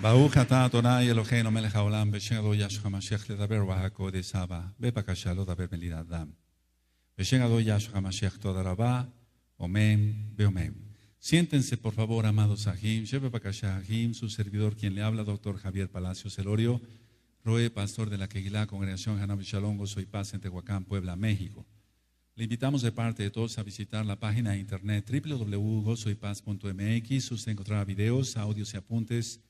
ברוך אתה אדוני אלוהינו מלך העולם בשם אדוני ישוע המשיח לדבר והקודש הבא בבקשה לא דבר מילים אדם בשם אדוני ישוע המשיח תודה רבה amén amén Siéntense, por favor, amados Ajim. Shebe Bakasha Ajim, su servidor, quien le habla, doctor Javier Palacios Celorio, Roe, pastor de la Queguilá, Congregación Hanab Shalom, Soy Paz en Tehuacán, Puebla, México. Le invitamos de parte de todos a visitar la página de internet www.gozoypaz.mx. Usted encontrará videos, audios y apuntes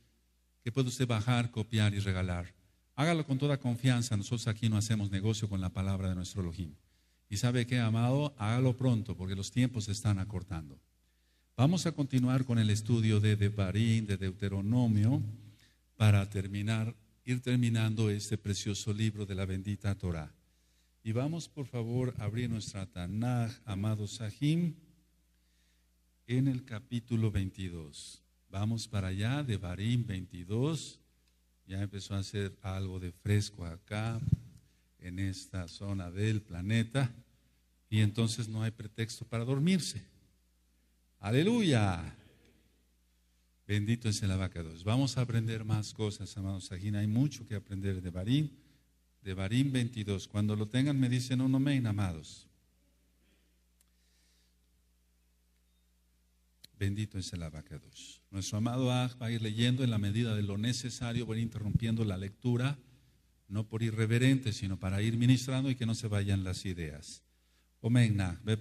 que puede usted bajar, copiar y regalar. Hágalo con toda confianza. Nosotros aquí no hacemos negocio con la palabra de nuestro Elohim. Y sabe que, amado, hágalo pronto porque los tiempos se están acortando. Vamos a continuar con el estudio de Devarim, de Deuteronomio, para terminar, ir terminando este precioso libro de la bendita Torah. Y vamos, por favor, a abrir nuestra Tanaj, amado Sahim, en el capítulo 22. Vamos para allá, de Barim 22. Ya empezó a hacer algo de fresco acá, en esta zona del planeta. Y entonces no hay pretexto para dormirse. Aleluya. Bendito es el abacados. Vamos a aprender más cosas, amados. Hay mucho que aprender de Barim. De Barim 22. Cuando lo tengan me dicen un amén, amados. Bendito es el abacados. Nuestro amado Aj va a ir leyendo en la medida de lo necesario, ir interrumpiendo la lectura, no por irreverente, sino para ir ministrando y que no se vayan las ideas. Omen, ve.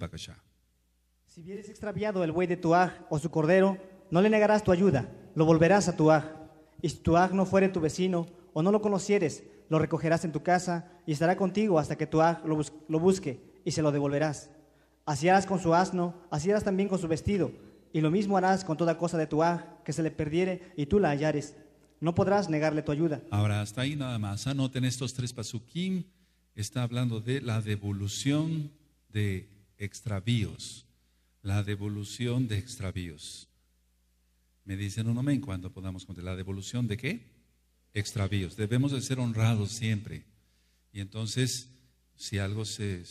Si vieres extraviado el buey de tu Aj o su cordero, no le negarás tu ayuda, lo volverás a tu Aj. Y si tu Aj no fuere tu vecino o no lo conocieres, lo recogerás en tu casa y estará contigo hasta que tu Aj lo, lo busque y se lo devolverás. Así harás con su asno, así harás también con su vestido y lo mismo harás con toda cosa de tu aj que se le perdiere y tú la hallares. No podrás negarle tu ayuda. Ahora, hasta ahí nada más. Anoten estos tres pasukim. Está hablando de la devolución de extravíos. La devolución de extravíos. Me dicen un amén cuando podamos contar. ¿La devolución de qué? Extravíos. Debemos de ser honrados siempre. Y entonces, si algo se,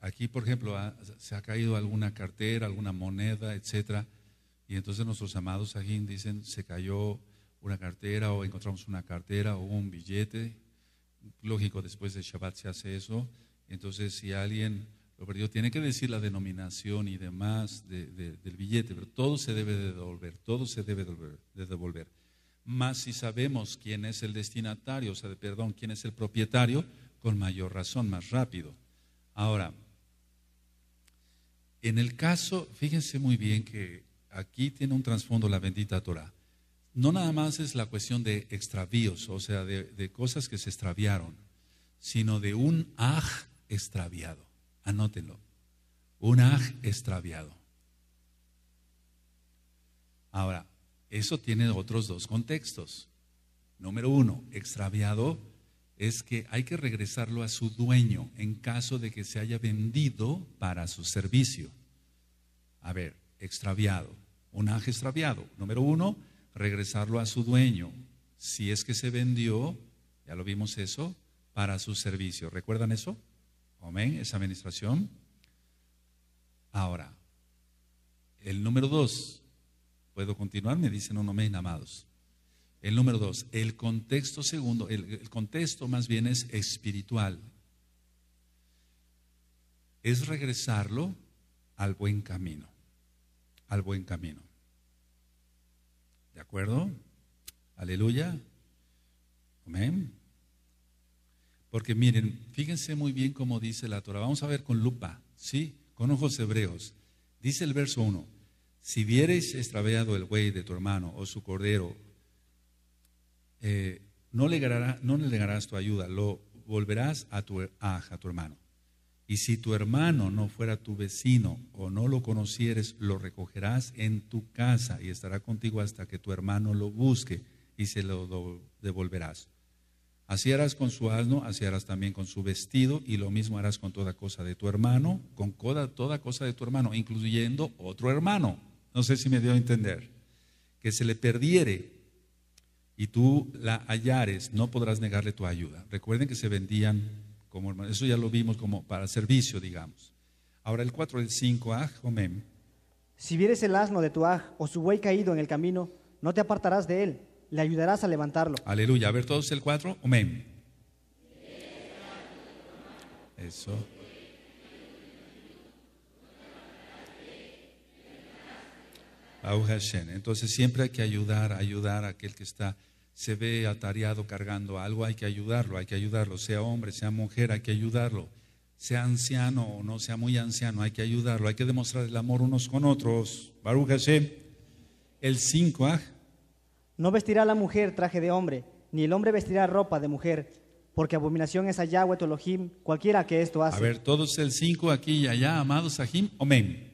aquí por ejemplo se ha caído alguna cartera, alguna moneda, etcétera, y entonces nuestros amados aquí dicen se cayó una cartera o encontramos una cartera o un billete, lógico después de Shabbat se hace eso, entonces si alguien lo perdió tiene que decir la denominación y demás del billete, pero todo se debe de devolver, todo se debe de devolver. Más si sabemos quién es el destinatario, o sea, perdón, quién es el propietario, con mayor razón, más rápido. Ahora, en el caso, fíjense muy bien que aquí tiene un trasfondo la bendita Torah. No nada más es la cuestión de extravíos, o sea, de, cosas que se extraviaron, sino de un aj extraviado. Anótenlo. Un aj extraviado. Ahora, eso tiene otros dos contextos. Número uno, extraviado es que hay que regresarlo a su dueño en caso de que se haya vendido para su servicio. A ver, extraviado, un ángel extraviado. Número uno, regresarlo a su dueño. Si es que se vendió, ya lo vimos eso, para su servicio. ¿Recuerdan eso? Amén, esa administración. Ahora, el número dos, ¿puedo continuar? Me dicen un amén, amados. El número dos, el contexto segundo, el, contexto más bien es espiritual. Es regresarlo al buen camino, al buen camino. ¿De acuerdo? Aleluya. Amén. Porque miren, fíjense muy bien cómo dice la Torah. Vamos a ver con lupa, ¿sí? Con ojos hebreos. Dice el verso 1, si vieres extraviado el buey de tu hermano o su cordero eh, no, le no le negarás tu ayuda, lo volverás a tu, a, tu hermano. Y si tu hermano no fuera tu vecino o no lo conocieres, lo recogerás en tu casa y estará contigo hasta que tu hermano lo busque y se lo devolverás. Así harás con su asno, así harás también con su vestido y lo mismo harás con toda cosa de tu hermano, con toda, toda cosa de tu hermano, incluyendo otro hermano. No sé si me dio a entender. Que se le perdiere y tú la hallares, no podrás negarle tu ayuda. Recuerden que se vendían como hermanos. Eso ya lo vimos como para servicio, digamos. Ahora el 4 del 5, aj, Si vieres el asno de tu aj o su buey caído en el camino, no te apartarás de él. le ayudarás a levantarlo. Aleluya. A ver todos el 4. Amén. Eso. Entonces siempre hay que ayudar, ayudar a aquel que está, se ve atareado cargando algo, hay que ayudarlo, hay que ayudarlo, sea hombre, sea mujer, hay que ayudarlo, sea anciano o no sea muy anciano, hay que ayudarlo, hay que demostrar el amor unos con otros. Baruch Hashem. El 5, ah, No vestirá la mujer traje de hombre, ni el hombre vestirá ropa de mujer, porque abominación es a Yahweh Elohim, cualquiera que esto hace. A ver, todos el 5 aquí y allá, amados Sahim, amén.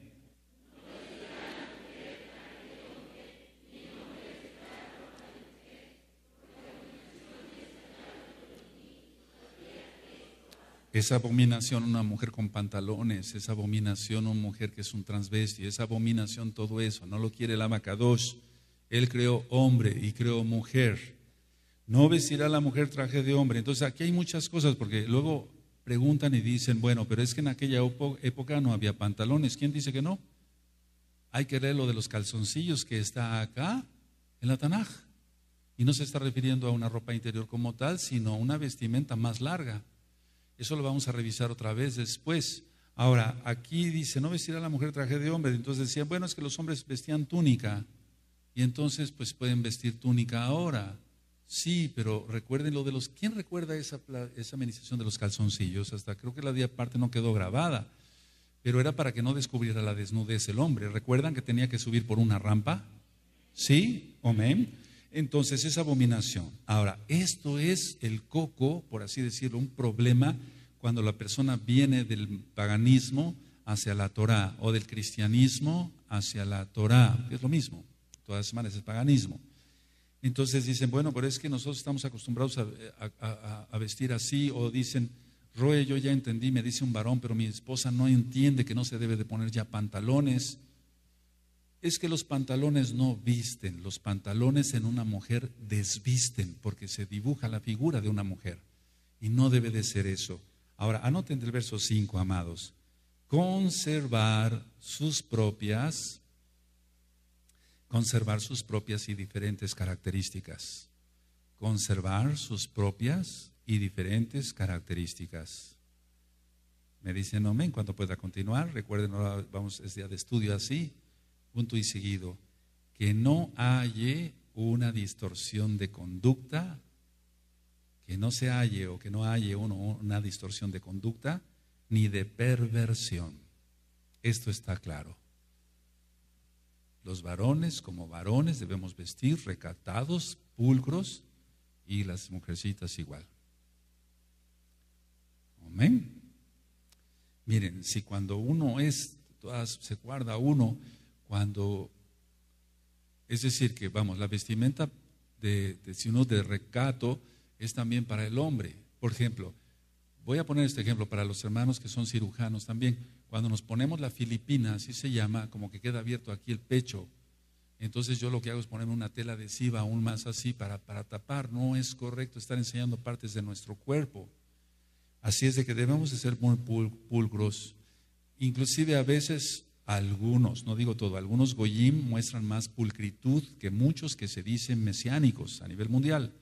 Es abominación una mujer con pantalones, es abominación una mujer que es un transvesti, es abominación todo eso, no lo quiere el Amacadosh. Él creó hombre y creó mujer. No vestirá la mujer traje de hombre. Entonces aquí hay muchas cosas, porque luego preguntan y dicen, bueno, pero es que en aquella épo- época no había pantalones. ¿Quién dice que no? Hay que leer lo de los calzoncillos que está acá en la Tanaj. Y no se está refiriendo a una ropa interior como tal, sino a una vestimenta más larga. Eso lo vamos a revisar otra vez después. Ahora, aquí dice, no vestirá la mujer traje de hombre. Entonces decían, bueno, es que los hombres vestían túnica. Y entonces, pues pueden vestir túnica ahora. Sí, pero recuerden lo de los... ¿Quién recuerda esa, esa de los calzoncillos? Hasta creo que la día parte no quedó grabada. Pero era para que no descubriera la desnudez el hombre. ¿Recuerdan que tenía que subir por una rampa? ¿Sí? Amén. Entonces es abominación. Ahora, esto es el coco, por así decirlo, un problema cuando la persona viene del paganismo hacia la Torah o del cristianismo hacia la Torah, que es lo mismo. Todas semanas es paganismo. Entonces dicen, bueno, pero es que nosotros estamos acostumbrados a- a vestir así, o dicen, Roe, yo ya entendí, me dice un varón, pero mi esposa no entiende que no se debe de poner ya pantalones. Es que los pantalones no visten, los pantalones en una mujer desvisten, porque se dibuja la figura de una mujer. Y no debe de ser eso. Ahora, anoten el verso 5, amados. Conservar sus propias conservar sus propias y diferentes características. Conservar sus propias y diferentes características. Me dicen amén cuando pueda continuar. Recuerden, ahora vamos, es día de estudio así, punto y seguido. Que no haya una distorsión de conducta, que no se halle o que no haya uno, una distorsión de conducta ni de perversión. Esto está claro. Los varones como varones debemos vestir recatados, pulcros y las mujercitas igual. Amén. Miren, si cuando uno es, se guarda uno, cuando, es decir, que vamos, la vestimenta de, de si uno de recato es también para el hombre. Por ejemplo, voy a poner este ejemplo para los hermanos que son cirujanos también. Cuando nos ponemos la filipina, así se llama, como que queda abierto aquí el pecho. Entonces yo lo que hago es ponerme una tela adhesiva aún más así para, para tapar. No es correcto estar enseñando partes de nuestro cuerpo. Así es de que debemos de ser muy pul- pulcros. Inclusive a veces algunos, no digo todo, algunos goyim muestran más pulcritud que muchos que se dicen mesiánicos a nivel mundial.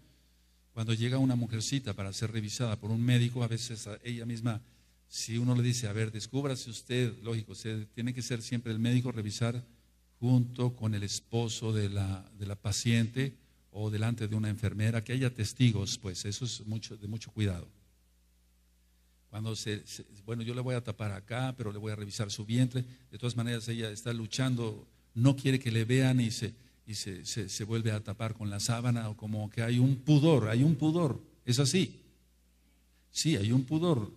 Cuando llega una mujercita para ser revisada por un médico, a veces ella misma, si uno le dice, a ver, descúbrase usted, lógico, se, tiene que ser siempre el médico revisar junto con el esposo de la, de la paciente o delante de una enfermera, que haya testigos, pues eso es mucho, de mucho cuidado. Cuando se, bueno, yo le voy a tapar acá, pero le voy a revisar su vientre. De todas maneras, ella está luchando, no quiere que le vean y se, y se, se- vuelve a tapar con la sábana, o como que hay un pudor, hay un pudor. Es así. Sí, hay un pudor.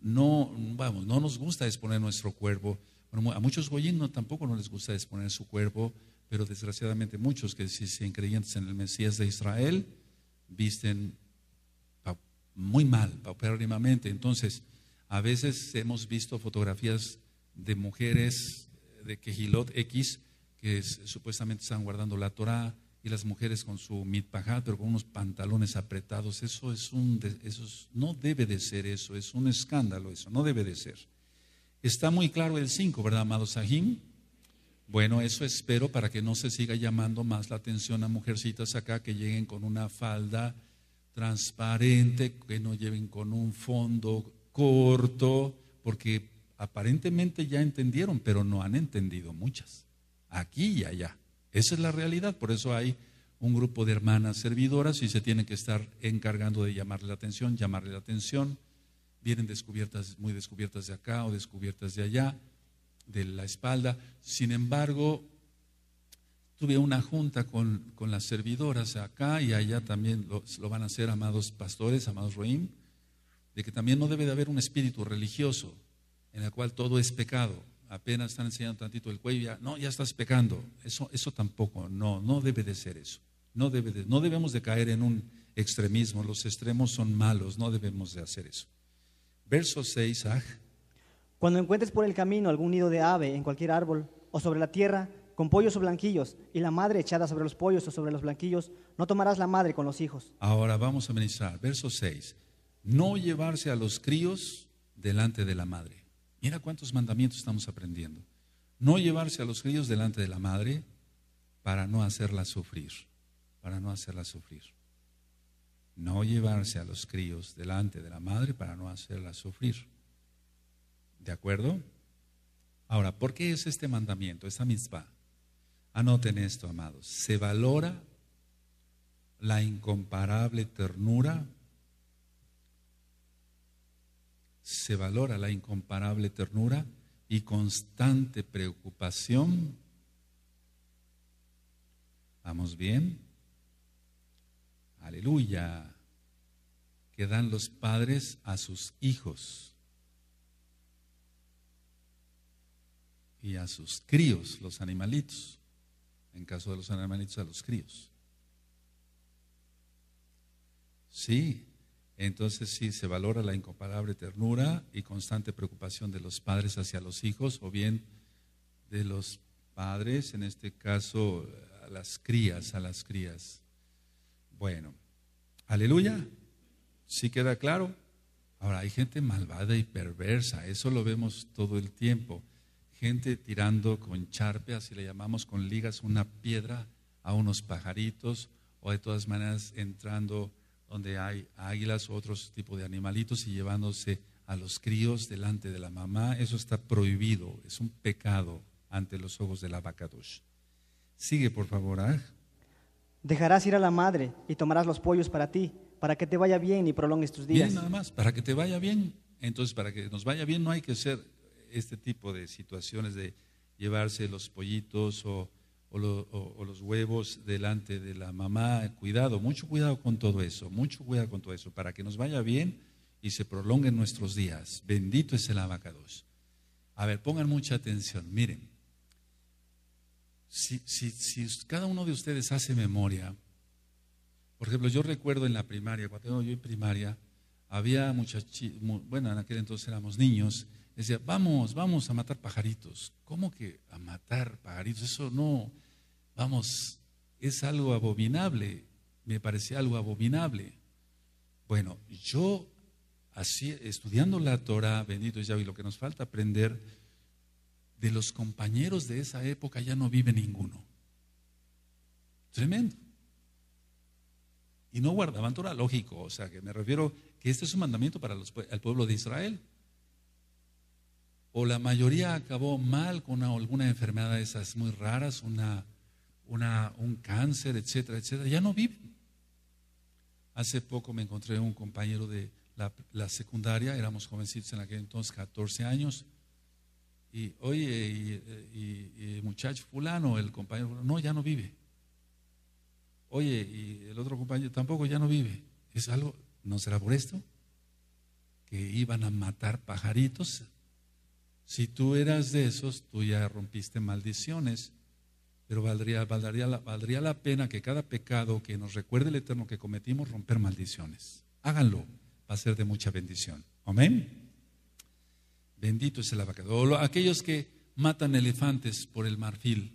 No, vamos, no nos gusta exponer nuestro cuerpo. Bueno, a muchos goyín tampoco no les gusta exponer su cuerpo, pero desgraciadamente muchos que si creyentes en el Mesías de Israel visten muy mal, paupérrimamente. Entonces, a veces hemos visto fotografías de mujeres de Kehilot X que es- supuestamente están guardando la Torah y las mujeres con su mitpajat, pero con unos pantalones apretados. Eso es un, eso es- no debe de ser eso, es un escándalo eso, no debe de ser. Está muy claro el 5, ¿verdad, amado Sahim? Bueno, eso espero para que no se siga llamando más la atención a mujercitas acá que lleguen con una falda transparente, que no lleven con un fondo corto, porque aparentemente ya entendieron, pero no han entendido muchas, aquí y allá. Esa es la realidad, por eso hay un grupo de hermanas servidoras y se tienen que estar encargando de llamarle la atención, llamarle la atención. Vienen descubiertas, muy descubiertas de acá o descubiertas de allá, de la espalda. Sin embargo, tuve una junta con, las servidoras acá y allá también lo, van a hacer, amados pastores, amados Roim, de que también no debe de haber un espíritu religioso en el cual todo es pecado. Apenas están enseñando tantito el cuello, ya, no, ya estás pecando. Eso, eso tampoco, no, no debe de ser eso. No, debe de, no debemos de caer en un extremismo. Los extremos son malos, no debemos de hacer eso. Verso 6, ah. Cuando encuentres por el camino algún nido de ave en cualquier árbol o sobre la tierra, con pollos o blanquillos, y la madre echada sobre los pollos o sobre los blanquillos, no tomarás la madre con los hijos. Ahora vamos a ministrar. Verso 6. No llevarse a los críos delante de la madre. Mira cuántos mandamientos estamos aprendiendo. No llevarse a los críos delante de la madre para no hacerla sufrir, para no hacerla sufrir. No llevarse a los críos delante de la madre para no hacerla sufrir. ¿De acuerdo? Ahora, ¿por qué es este mandamiento, esta mitzvah? Anoten esto, amados. Se valora la incomparable ternura se valora la incomparable ternura y constante preocupación. ¿Vamos bien? Aleluya. Que dan los padres a sus hijos y a sus críos, los animalitos. En caso de los animalitos, a los críos. Sí, entonces sí se valora la incomparable ternura y constante preocupación de los padres hacia los hijos o bien de los padres, en este caso a las crías, a las crías. Bueno, aleluya, ¿sí queda claro? Ahora, hay gente malvada y perversa, eso lo vemos todo el tiempo. Gente tirando con charpe, así le llamamos, con ligas, una piedra a unos pajaritos, o de todas maneras entrando donde hay águilas u otros tipos de animalitos y llevándose a los críos delante de la mamá, eso está prohibido, es un pecado ante los ojos del abacados. Sigue, por favor. ¿ah? Dejarás ir a la madre y tomarás los pollos para ti, para que te vaya bien y prolongues tus días. Bien, nada más, para que te vaya bien. Entonces, para que nos vaya bien no hay que hacer este tipo de situaciones de llevarse los pollitos o o, los huevos delante de la mamá. Cuidado, mucho cuidado con todo eso, mucho cuidado con todo eso, para que nos vaya bien y se prolonguen nuestros días. Bendito es el abacados. A ver, pongan mucha atención, miren. Si, si, cada uno de ustedes hace memoria, por ejemplo, yo recuerdo en la primaria, cuando yo en primaria, había muchachitos, bueno, en aquel entonces éramos niños, decía, vamos, vamos a matar pajaritos. ¿Cómo que a matar pajaritos? Eso no, vamos, es algo abominable, me parecía algo abominable. Bueno, yo así, estudiando la Torah, bendito es y lo que nos falta aprender, de los compañeros de esa época ya no vive ninguno. Tremendo. Y no guardaban Torah, lógico, o sea, que me refiero que este es un mandamiento para el pueblo de Israel. O la mayoría acabó mal con alguna enfermedad de esas muy raras, una una, un cáncer, etcétera, etcétera, ya no viven. Hace poco me encontré un compañero de la, secundaria, éramos jovencitos en aquel entonces, 14 años, y oye, y, muchacho fulano, el compañero, no, ya no vive. Oye, y el otro compañero tampoco ya no vive. ¿Es algo? ¿No será por esto? Que iban a matar pajaritos. Si tú eras de esos, tú ya rompiste maldiciones pero valdría, valdría, la, valdría la pena que cada pecado que nos recuerde el Eterno que cometimos, romper maldiciones. Háganlo, va a ser de mucha bendición. Amén. Bendito es el abacado. aquellos que matan elefantes por el marfil,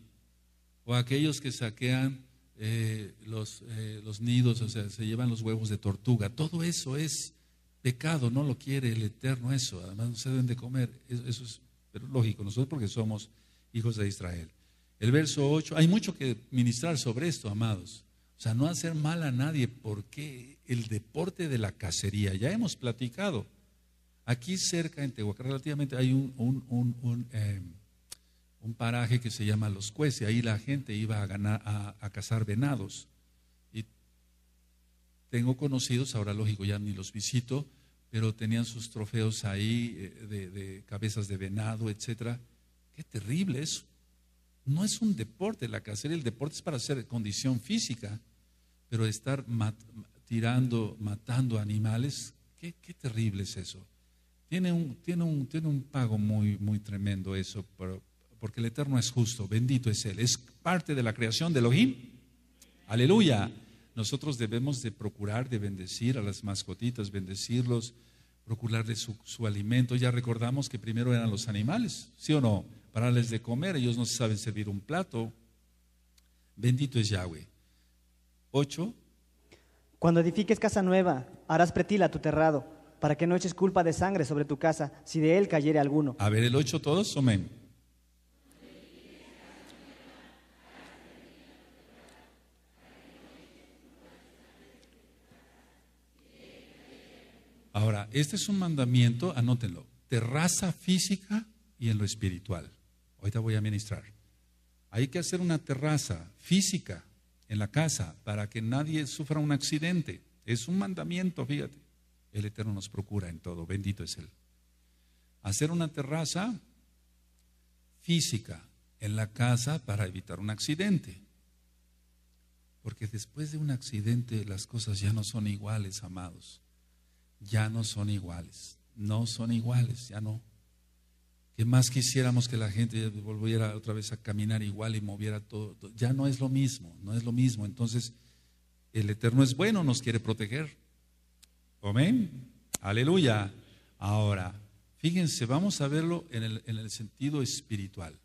o aquellos que saquean eh, los, eh, los nidos, o sea, se llevan los huevos de tortuga. Todo eso es pecado, no lo quiere el Eterno eso. Además, no se deben de comer. Eso, es lógico, nosotros porque somos hijos de Israel. El verso 8, hay mucho que ministrar sobre esto, amados. O sea, no hacer mal a nadie porque el deporte de la cacería, ya hemos platicado. Aquí cerca, en Tehuacán, relativamente hay un, un, un, un, paraje que se llama Los Cueces. Ahí la gente iba a, ganar, a, a cazar venados. Tengo conocidos, ahora lógico ya ni los visito, pero tenían sus trofeos ahí eh, de, cabezas de venado, etcétera. Qué terrible eso. No es un deporte la cacería, el deporte es para hacer condición física, pero estar tirando, matando animales, qué, terrible es eso. Tiene un, tiene un, tiene un pago muy, muy tremendo eso, porque el Eterno es justo, bendito es Él, es parte de la creación de Elohim. Aleluya. Nosotros debemos de procurar de bendecir a las mascotitas, bendecirlos, procurarles su, su alimento. Ya recordamos que primero eran los animales, ¿sí o no? Para darles de comer, ellos no saben servir un plato. Bendito es Yahweh. Ocho. Cuando edifiques casa nueva, harás pretila tu terrado, para que no eches culpa de sangre sobre tu casa, si de él cayere alguno. A ver, el ocho todos, amén. Ahora, este es un mandamiento, anótenlo, terraza física y en lo espiritual. Ahorita voy a ministrar. Hay que hacer una terraza física en la casa para que nadie sufra un accidente. Es un mandamiento, fíjate. El Eterno nos procura en todo, bendito es Él. Hacer una terraza física en la casa para evitar un accidente. Porque después de un accidente las cosas ya no son iguales, amados ya no son iguales. No son iguales, ya no. ¿Qué más quisiéramos que la gente volviera otra vez a caminar igual y moviera todo? Ya no es lo mismo, no es lo mismo. Entonces, el Eterno es bueno, nos quiere proteger. Amén. Aleluya. Ahora, fíjense, vamos a verlo en el, en el sentido espiritual.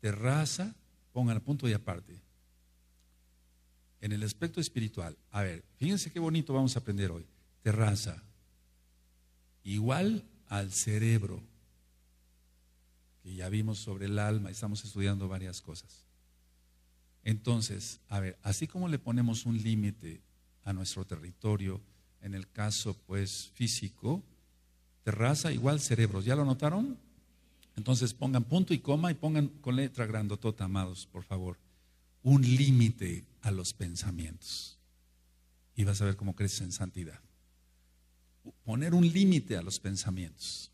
Terraza, pongan a punto y aparte. En el aspecto espiritual. A ver, fíjense qué bonito vamos a aprender hoy terraza, igual al cerebro, que ya vimos sobre el alma, estamos estudiando varias cosas. Entonces, a ver, así como le ponemos un límite a nuestro territorio, en el caso pues físico, terraza igual cerebro, ¿ya lo notaron? Entonces pongan punto y coma y pongan con letra grandotota, amados, por favor, un límite a los pensamientos. Y vas a ver cómo creces en santidad poner un límite a los pensamientos.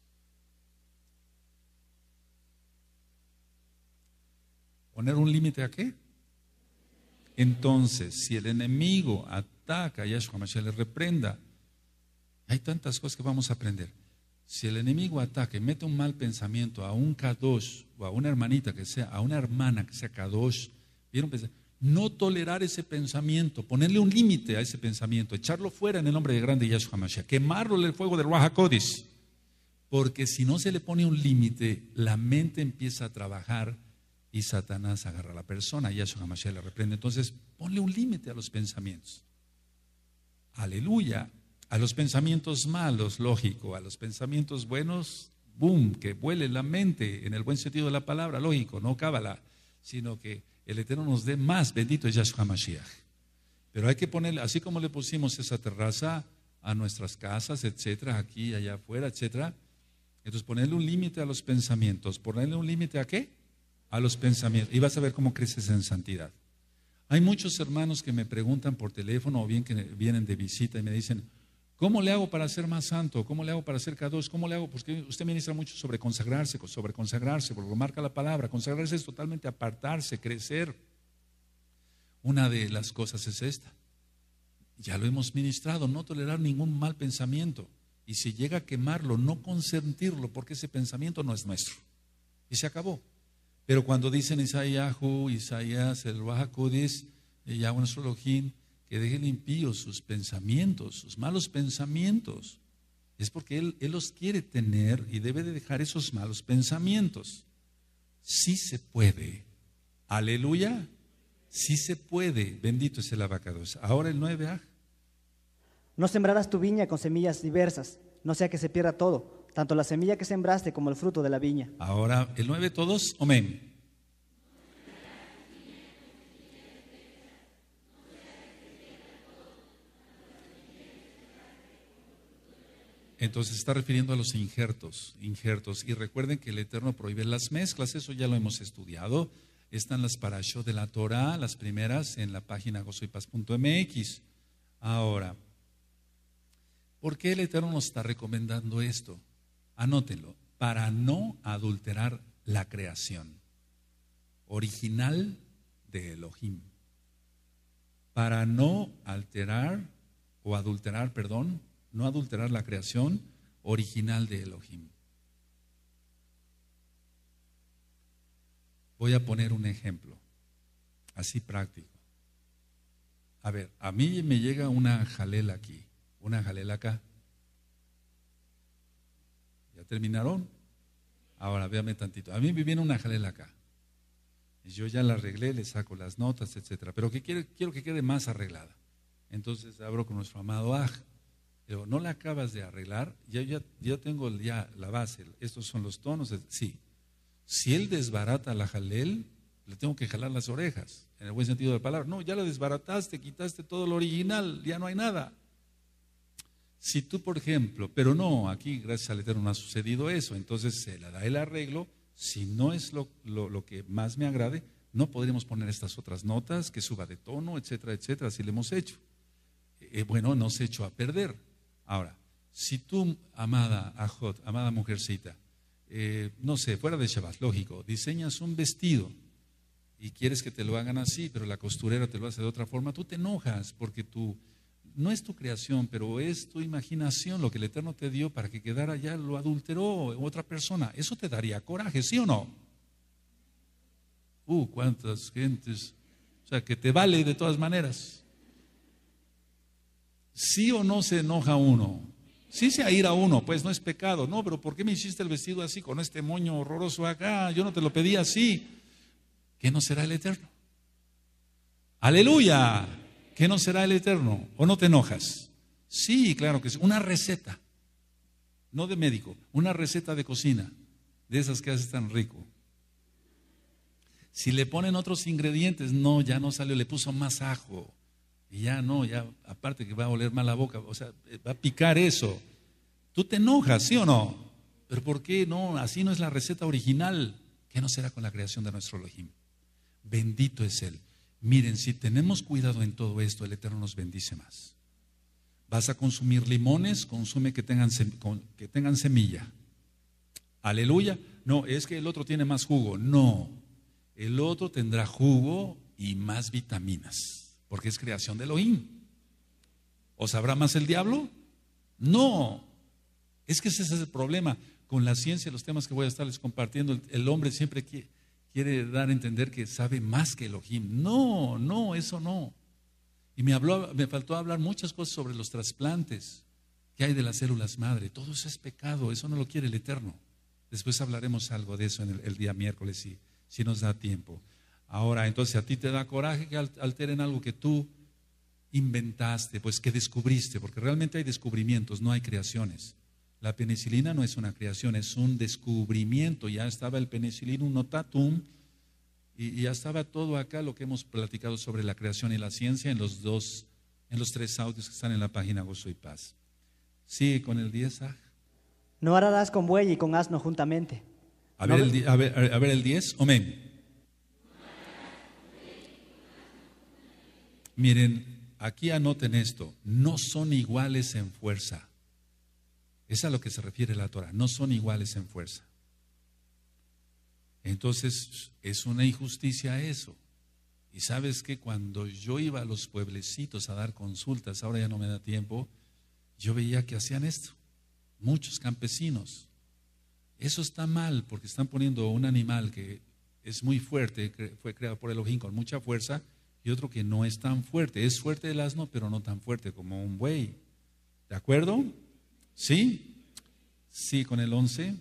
¿Poner un límite a qué? Entonces, si el enemigo ataca, Yahshua Mashiach le reprenda. Hay tantas cosas que vamos a aprender. Si el enemigo ataca y mete un mal pensamiento a un kadosh o a una hermanita que sea, a una hermana que sea kadosh, ¿vieron? No tolerar ese pensamiento, ponerle un límite a ese pensamiento, echarlo fuera en el nombre de grande Yahshua Mashiach, quemarlo en el fuego del Ruach Porque si no se le pone un límite, la mente empieza a trabajar y Satanás agarra a la persona, Yahshua Mashiach le reprende. Entonces, ponle un límite a los pensamientos. Aleluya. A los pensamientos malos, lógico. A los pensamientos buenos, boom, que vuele la mente en el buen sentido de la palabra, lógico, no cábala, sino que el Eterno nos dé más. Bendito es Yahshua Mashiach. Pero hay que ponerle, así como le pusimos esa terraza a nuestras casas, etcétera, aquí, allá afuera, etcétera. Entonces, ponerle un límite a los pensamientos. ¿Ponerle un límite a qué? A los pensamientos. Y vas a ver cómo creces en santidad. Hay muchos hermanos que me preguntan por teléfono o bien que vienen de visita y me dicen, ¿Cómo le hago para ser más santo? ¿Cómo le hago para ser K2? ¿Cómo le hago? Porque usted ministra mucho sobre consagrarse, sobre consagrarse, porque lo marca la palabra. Consagrarse es totalmente apartarse, crecer. Una de las cosas es esta. Ya lo hemos ministrado, no tolerar ningún mal pensamiento. Y si llega a quemarlo, no consentirlo, porque ese pensamiento no es nuestro. Y se acabó. Pero cuando dicen Isaías, Isaías, el Bajakudis, Yahweh nuestro Elohim, que deje limpios sus pensamientos, sus malos pensamientos. Es porque él, él, los quiere tener y debe de dejar esos malos pensamientos. Sí se puede. Aleluya. Sí se puede. Bendito es el abacados. Ahora el 9A. No sembrarás tu viña con semillas diversas, no sea que se pierda todo, tanto la semilla que sembraste como el fruto de la viña. Ahora el 9 todos, amén. Entonces está refiriendo a los injertos, injertos. Y recuerden que el Eterno prohíbe las mezclas, eso ya lo hemos estudiado. Están las parashot de la Torah, las primeras, en la página gozoypaz.mx. Ahora, ¿por qué el Eterno nos está recomendando esto? Anótenlo, para no adulterar la creación original de Elohim. Para no alterar o adulterar, perdón, no adulterar la creación original de Elohim. Voy a poner un ejemplo, así práctico. A ver, a mí me llega una jalela aquí, una jalela acá. ¿Ya terminaron? Ahora, véame tantito. A mí me viene una jalela acá. Yo ya la arreglé, le saco las notas, etcétera. Pero que quiero, quiero que quede más arreglada. Entonces abro con nuestro amado Aj. Pero no la acabas de arreglar, ya, ya, ya tengo ya la base, estos son los tonos. Sí, si él desbarata la jalel, le tengo que jalar las orejas, en el buen sentido de la palabra. No, ya la desbarataste, quitaste todo lo original, ya no hay nada. Si tú, por ejemplo, pero no, aquí gracias al Eterno no ha sucedido eso, entonces se le da el arreglo, si no es lo, lo, que más me agrade, no podríamos poner estas otras notas, que suba de tono, etcétera, etcétera, así lo hemos hecho. Eh, bueno, no se echó a perder. Ahora, si tú, amada Ajot, amada mujercita, eh, no sé, fuera de Shabbat, lógico, diseñas un vestido y quieres que te lo hagan así, pero la costurera te lo hace de otra forma, tú te enojas porque tú, no es tu creación, pero es tu imaginación lo que el Eterno te dio para que quedara ya, lo adulteró otra persona. Eso te daría coraje, ¿sí o no? Uh, cuántas gentes. O sea, que te vale de todas maneras. ¿Sí o no se enoja uno? Sí se ira uno, pues no es pecado. No, pero ¿por qué me hiciste el vestido así con este moño horroroso acá? Yo no te lo pedí así. ¿Qué no será el eterno? Aleluya. ¿Qué no será el eterno? ¿O no te enojas? Sí, claro que sí. Una receta. No de médico, una receta de cocina. De esas que haces tan rico. Si le ponen otros ingredientes, no, ya no salió, le puso más ajo. Y ya no, ya aparte que va a oler mal la boca, o sea, va a picar eso. Tú te enojas, ¿sí o no? Pero ¿por qué no? Así no es la receta original. ¿Qué no será con la creación de nuestro Elohim? Bendito es Él. Miren, si tenemos cuidado en todo esto, el Eterno nos bendice más. Vas a consumir limones, consume que tengan, que tengan semilla. Aleluya. No, es que el otro tiene más jugo. No, el otro tendrá jugo y más vitaminas porque es creación de Elohim. ¿O sabrá más el diablo? No. Es que ese es el problema. Con la ciencia, los temas que voy a estarles compartiendo, el, hombre siempre quiere, dar a entender que sabe más que Elohim. No, no, eso no. Y me, habló, me faltó hablar muchas cosas sobre los trasplantes que hay de las células madre. Todo eso es pecado, eso no lo quiere el Eterno. Después hablaremos algo de eso en el, día miércoles, si nos da tiempo. Ahora, entonces a ti te da coraje que alteren algo que tú inventaste, pues que descubriste, porque realmente hay descubrimientos, no hay creaciones. La penicilina no es una creación, es un descubrimiento. Ya estaba el penicillinum notatum y ya estaba todo acá lo que hemos platicado sobre la creación y la ciencia en los dos, en los tres audios que están en la página Gozo y Paz. Sigue con el 10. No harás con buey y con asno juntamente. A ver, el, a ver, a ver el 10. Amén. Miren, aquí anoten esto, no son iguales en fuerza. Es a lo que se refiere la Torah, no son iguales en fuerza. Entonces, es una injusticia eso. Y sabes que cuando yo iba a los pueblecitos a dar consultas, ahora ya no me da tiempo, yo veía que hacían esto. Muchos campesinos. Eso está mal porque están poniendo un animal que es muy fuerte, fue creado por Elohim con mucha fuerza, y otro que no es tan fuerte. Es fuerte el asno, pero no tan fuerte como un buey. ¿De acuerdo? ¿Sí? Sí, con el 11.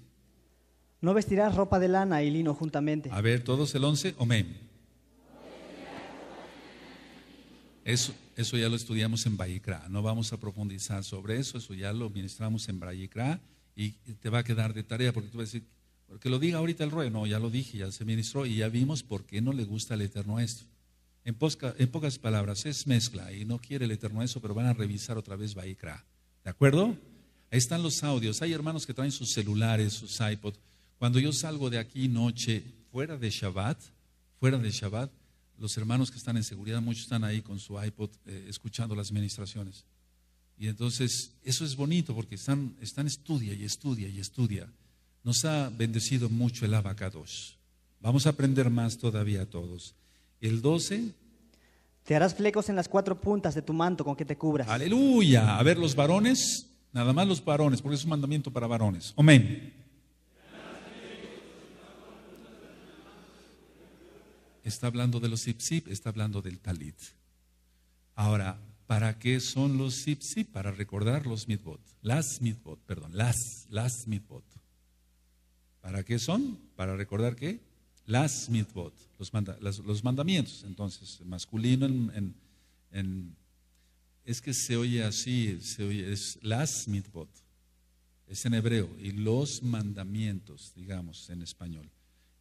No vestirás ropa de lana y lino juntamente. A ver, todos el 11. Amén. Eso, eso ya lo estudiamos en Bayikra. No vamos a profundizar sobre eso. Eso ya lo ministramos en Bayikra y te va a quedar de tarea porque tú vas a decir, porque lo diga ahorita el rey. No, ya lo dije, ya se ministró y ya vimos por qué no le gusta al Eterno esto. En, pocas palabras, es mezcla y no quiere el Eterno eso, pero van a revisar otra vez Baikra. ¿De acuerdo? Ahí están los audios. Hay hermanos que traen sus celulares, sus iPods. Cuando yo salgo de aquí noche, fuera de Shabbat, fuera de Shabbat, los hermanos que están en seguridad, muchos están ahí con su iPod eh, escuchando las ministraciones. Y entonces eso es bonito porque están, están estudia y estudia y estudia. Nos ha bendecido mucho el abacados. Vamos a aprender más todavía todos. El 12. Te harás flecos en las cuatro puntas de tu manto con que te cubras. Aleluya. A ver, los varones, nada más los varones, porque es un mandamiento para varones. Amén. Está hablando de los zip está hablando del talit. Ahora, ¿para qué son los zip Para recordar los mitbot. Las mitbot, perdón, las, las mitbot. ¿Para qué son? Para recordar qué? Las mitbot, los, los, mandamientos. Entonces, masculino en, es que se oye así, se oye, es las mitbot. Es en hebreo. Y los mandamientos, digamos, en español.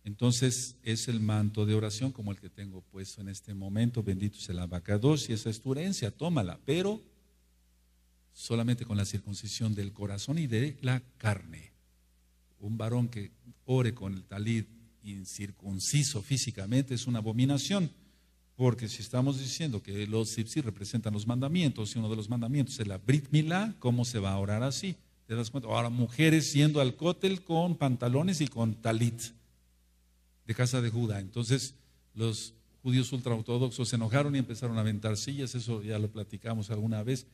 Entonces es el manto de oración como el que tengo puesto en este momento. Bendito es el abacados y esa es tu herencia, tómala, pero solamente con la circuncisión del corazón y de la carne. Un varón que ore con el talid incircunciso físicamente es una abominación, porque si estamos diciendo que los sipsi representan los mandamientos y uno de los mandamientos es la Brit Milá, ¿cómo se va a orar así? ¿Te das cuenta? Ahora, mujeres yendo al cótel con pantalones y con talit de casa de Judá. Entonces los judíos ultraortodoxos se enojaron y empezaron a aventar sillas, eso ya lo platicamos alguna vez.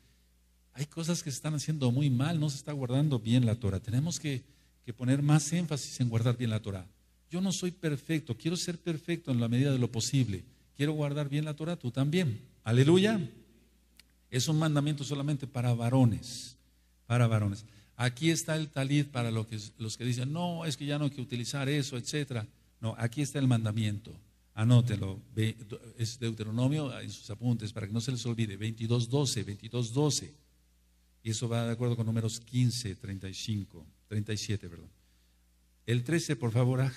Hay cosas que se están haciendo muy mal, no se está guardando bien la Torah. Tenemos que, que poner más énfasis en guardar bien la Torah. Yo no soy perfecto, quiero ser perfecto en la medida de lo posible. Quiero guardar bien la Torah, tú también. Aleluya. Es un mandamiento solamente para varones, para varones. Aquí está el talid para los que, dicen, no, es que ya no hay que utilizar eso, etcétera. No, aquí está el mandamiento. Anótelo. Es Deuteronomio en sus apuntes para que no se les olvide. 22.12, 22.12. Y eso va de acuerdo con números 15, 35, 37, perdón. El 13, por favor.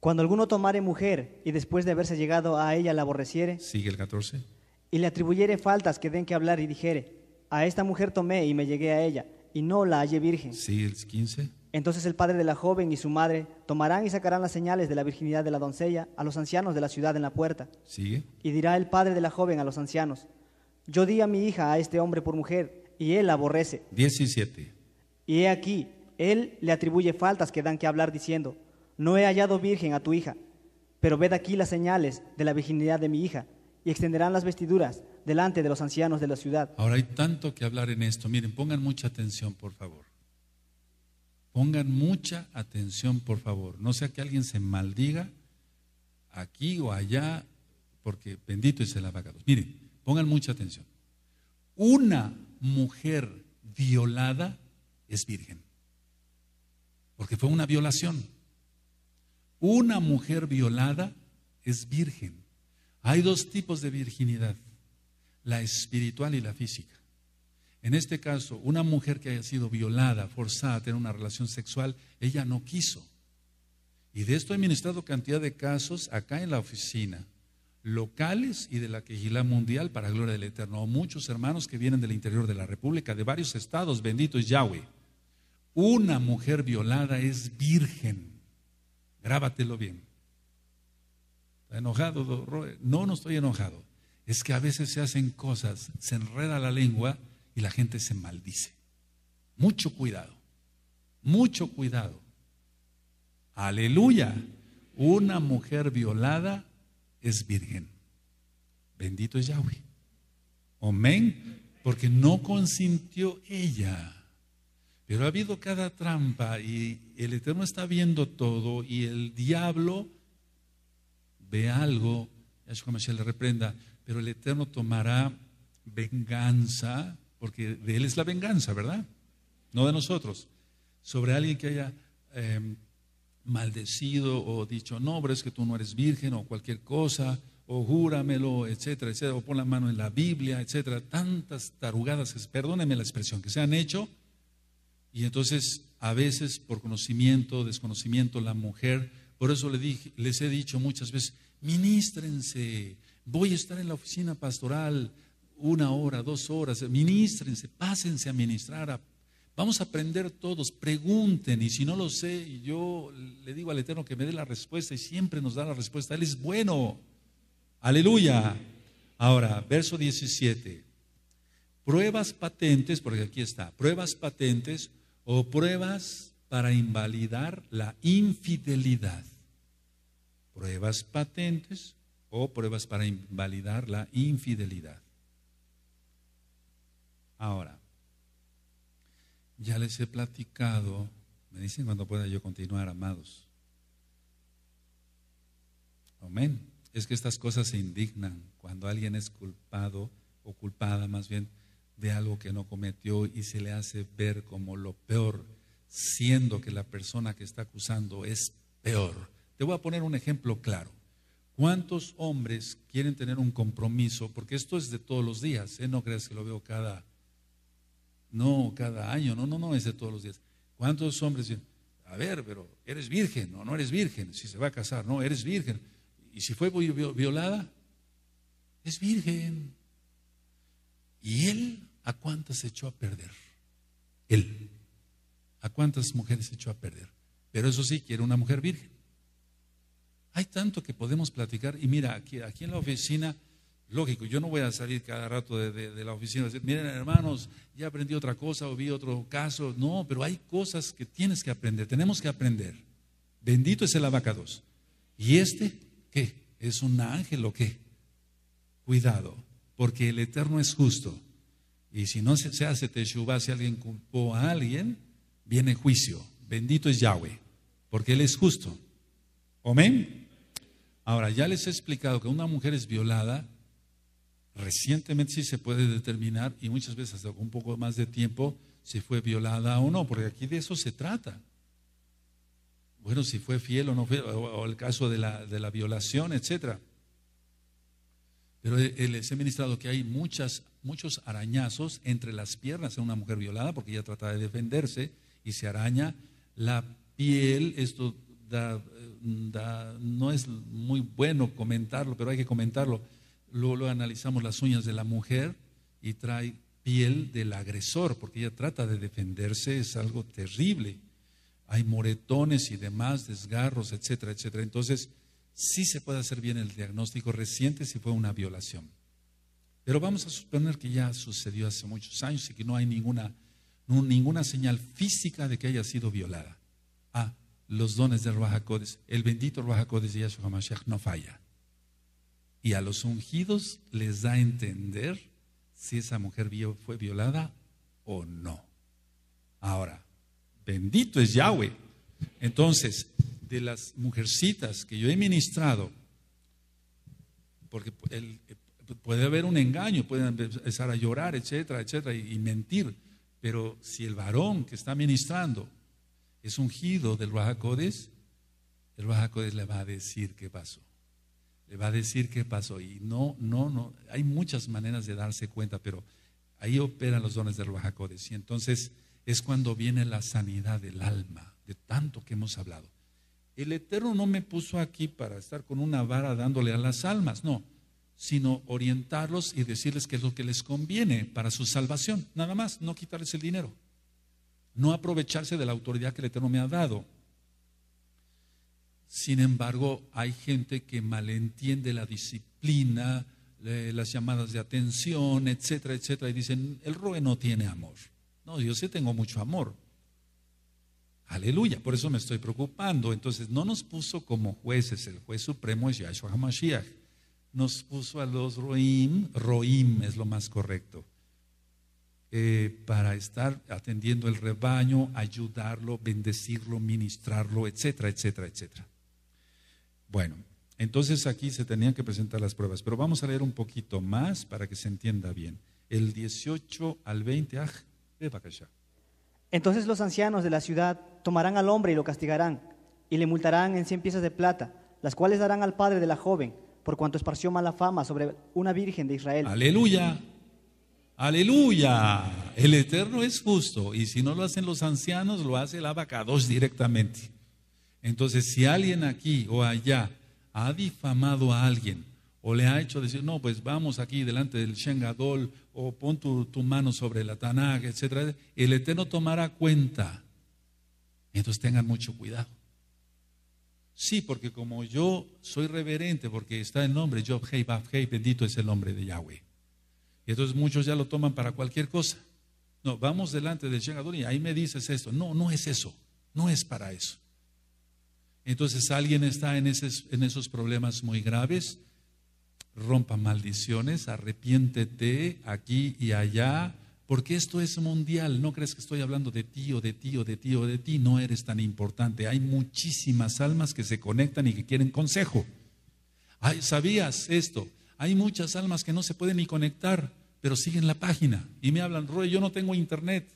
Cuando alguno tomare mujer y después de haberse llegado a ella la aborreciere. Sigue el 14. Y le atribuyere faltas que den que hablar y dijere, a esta mujer tomé y me llegué a ella, y no la hallé virgen. Sigue el 15. Entonces el padre de la joven y su madre tomarán y sacarán las señales de la virginidad de la doncella a los ancianos de la ciudad en la puerta. ¿Sigue? Y dirá el padre de la joven a los ancianos, yo di a mi hija a este hombre por mujer, y él la aborrece. 17. Y he aquí, él le atribuye faltas que dan que hablar diciendo, no he hallado virgen a tu hija, pero ved aquí las señales de la virginidad de mi hija, y extenderán las vestiduras delante de los ancianos de la ciudad. Ahora hay tanto que hablar en esto. Miren, pongan mucha atención, por favor. Pongan mucha atención, por favor. No sea que alguien se maldiga aquí o allá, porque bendito es el abogado. Miren, pongan mucha atención. Una mujer violada es virgen, porque fue una violación. Una mujer violada es virgen. Hay dos tipos de virginidad, la espiritual y la física. En este caso, una mujer que haya sido violada, forzada a tener una relación sexual, ella no quiso. Y de esto he ministrado cantidad de casos acá en la oficina, locales y de la Quejilá Mundial para gloria del Eterno. Muchos hermanos que vienen del interior de la República, de varios estados, bendito es Yahweh. Una mujer violada es virgen. Grábatelo bien. ¿Está enojado? No, no estoy enojado. Es que a veces se hacen cosas, se enreda la lengua y la gente se maldice. Mucho cuidado, mucho cuidado. Aleluya. Una mujer violada es virgen. Bendito es Yahweh. Amén. Porque no consintió ella. Pero ha habido cada trampa y el Eterno está viendo todo y el diablo ve algo, Yahshua se le reprenda, pero el Eterno tomará venganza porque de Él es la venganza, ¿verdad? No de nosotros. Sobre alguien que haya em, maldecido o dicho, no, pero es que tú no eres virgen o cualquier cosa, o júramelo, etcétera, etcétera, o pon la mano en la Biblia, etcétera. Tantas tarugadas, perdónenme la expresión, que se han hecho. Y entonces, a veces, por conocimiento, desconocimiento, la mujer, por eso les he dicho muchas veces, ministrense, voy a estar en la oficina pastoral, una hora, dos horas, ministrense, pásense a ministrar, Vamos a aprender todos, pregunten y si no lo sé, yo le digo al Eterno que me dé la respuesta y siempre nos da la respuesta. Él es bueno. Aleluya. Ahora, verso 17. Pruebas patentes, porque aquí está, pruebas patentes o pruebas para invalidar la infidelidad. Pruebas patentes o pruebas para invalidar la infidelidad. Ahora, ya les he platicado, me dicen cuando pueda yo continuar, amados. Amén. Es que estas cosas se indignan cuando alguien es culpado o culpada más bien de algo que no cometió y se le hace ver como lo peor, siendo que la persona que está acusando es peor. Te voy a poner un ejemplo claro. ¿Cuántos hombres quieren tener un compromiso? Porque esto es de todos los días, ¿eh? no creas que lo veo cada, no cada año, no, no, no, es de todos los días. ¿Cuántos hombres dicen, a ver, pero eres virgen, no, no eres virgen, si se va a casar, no, eres virgen. ¿Y si fue violada? Es virgen. ¿Y él a cuántas echó a perder? Él. ¿A cuántas mujeres echó a perder? Pero eso sí, quiere una mujer virgen. Hay tanto que podemos platicar. Y mira, aquí, aquí en la oficina, lógico, yo no voy a salir cada rato de, la oficina y decir, miren hermanos, ya aprendí otra cosa o vi otro caso. No, pero hay cosas que tienes que aprender, tenemos que aprender. Bendito es el abacados. ¿Y este qué? ¿Es un ángel o qué? Cuidado, porque el Eterno es justo. Y si no se, hace teshuva, si alguien culpó a alguien, viene juicio. Bendito es Yahweh, porque Él es justo. Amén. Ahora, ya les he explicado que una mujer es violada, recientemente sí se puede determinar, y muchas veces hasta un poco más de tiempo, si fue violada o no, porque aquí de eso se trata. Bueno, si fue fiel o no fue, o, el caso de la, de la violación, etcétera. Pero les he ministrado que hay muchas, muchos arañazos entre las piernas de una mujer violada, porque ella trata de defenderse y se araña la piel. Esto no es muy bueno comentarlo, pero hay que comentarlo. Luego, analizamos las uñas de la mujer y trae piel del agresor, porque ella trata de defenderse, es algo terrible. Hay moretones y demás, desgarros, etcétera, etcétera. Entonces, sí se puede hacer bien el diagnóstico reciente si fue una violación. Pero vamos a suponer que ya sucedió hace muchos años y que no hay ninguna, ninguna señal física de que haya sido violada. Ah, los dones del Rahakodes, el bendito Rahakodes de Yahshua HaMashiach no falla. Y a los ungidos les da a entender si esa mujer fue violada o no. Ahora, bendito es Yahweh. Entonces, de las mujercitas que yo he ministrado, porque puede haber un engaño, pueden empezar a llorar, etcétera, etcétera, y, mentir, pero si el varón que está ministrando es ungido del Rahakodes, el Rahakodes le va a decir qué pasó. Le va a decir qué pasó. Y no, no, no. Hay muchas maneras de darse cuenta, pero ahí operan los dones del Rahakodes. Y entonces es cuando viene la sanidad del alma, de tanto que hemos hablado. El Eterno no me puso aquí para estar con una vara dándole a las almas, no, sino orientarlos y decirles qué es lo que les conviene para su salvación, nada más, no quitarles el dinero no aprovecharse de la autoridad que el Eterno me ha dado. Sin embargo, hay gente que malentiende la disciplina, las llamadas de atención, etcétera, etcétera, y dicen, el roe no tiene amor. No, yo sí tengo mucho amor. Aleluya, por eso me estoy preocupando. Entonces, no nos puso como jueces, el juez supremo es Yahshua HaMashiach. Nos puso a los roim, roim es lo más correcto eh, para estar atendiendo el rebaño, ayudarlo, bendecirlo, ministrarlo, etcétera, etcétera, etcétera. Bueno, entonces aquí se tenían que presentar las pruebas, pero vamos a leer un poquito más para que se entienda bien. El 18 al 20, ah, Entonces los ancianos de la ciudad tomarán al hombre y lo castigarán, y le multarán en cien piezas de plata, las cuales darán al padre de la joven, por cuanto esparció mala fama sobre una virgen de Israel. Aleluya. Aleluya. El Eterno es justo. Y si no lo hacen los ancianos, lo hace el abacados directamente. Entonces, si alguien aquí o allá ha difamado a alguien o le ha hecho decir, no, pues vamos aquí delante del Shengadol, o pon tu, tu mano sobre la Tanag, etc. El Eterno tomará cuenta. Entonces tengan mucho cuidado. Sí, porque como yo soy reverente, porque está el nombre, Job Hei, Bab Hei, bendito es el nombre de Yahweh. Y entonces muchos ya lo toman para cualquier cosa. No, vamos delante del Shengadol y ahí me dices esto. No, no es eso. No es para eso. Entonces alguien está en, en esos problemas muy graves, rompa maldiciones, arrepiéntete aquí y allá, porque esto es mundial. No crees que estoy hablando de ti o de ti o de ti o de ti, no eres tan importante. Hay muchísimas almas que se conectan y que quieren consejo. Ay, ¿Sabías esto? Hay muchas almas que no se pueden ni conectar, pero siguen la página y me hablan, Roy, yo no tengo internet,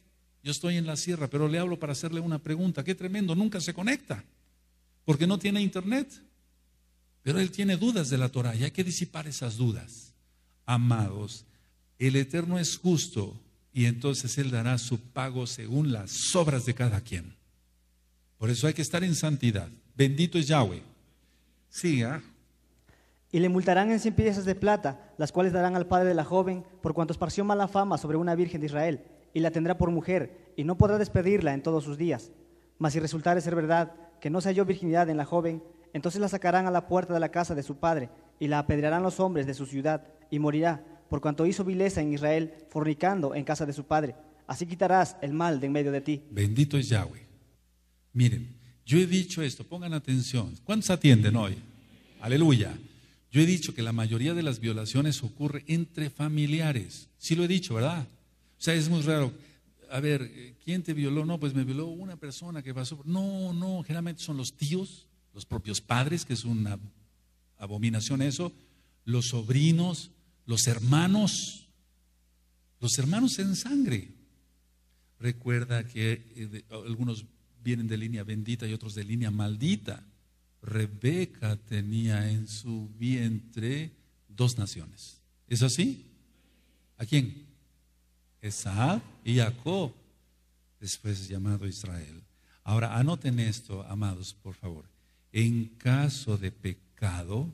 yo estoy en la sierra, pero le hablo para hacerle una pregunta. Qué tremendo, nunca se conecta, porque no tiene internet. Pero él tiene dudas de la Torah y hay que disipar esas dudas. Amados, el Eterno es justo y entonces Él dará su pago según las obras de cada quien. Por eso hay que estar en santidad. Bendito es Yahweh. Siga. Y le multarán en cien piezas de plata, las cuales darán al padre de la joven, por cuanto esparció mala fama sobre una virgen de Israel, y la tendrá por mujer, y no podrá despedirla en todos sus días. Mas si resultare ser verdad que no se halló virginidad en la joven, entonces la sacarán a la puerta de la casa de su padre, y la apedrearán los hombres de su ciudad, y morirá, por cuanto hizo vileza en Israel, fornicando en casa de su padre. Así quitarás el mal de en medio de ti. Bendito es Yahweh. Miren, yo he dicho esto, pongan atención. ¿Cuántos atienden hoy? Aleluya. Yo he dicho que la mayoría de las violaciones ocurre entre familiares. Sí lo he dicho, ¿verdad? O sea, es muy raro. A ver, ¿quién te violó? No, pues me violó una persona que pasó. No, no, generalmente son los tíos, los propios padres, que es una abominación eso, los sobrinos, los hermanos, los hermanos en sangre. Recuerda que eh, algunos vienen de línea bendita y otros de línea maldita. Rebeca tenía en su vientre dos naciones. ¿Es así? ¿A quién? Esab y Jacob, después llamado Israel. Ahora, anoten esto, amados, por favor en caso de pecado,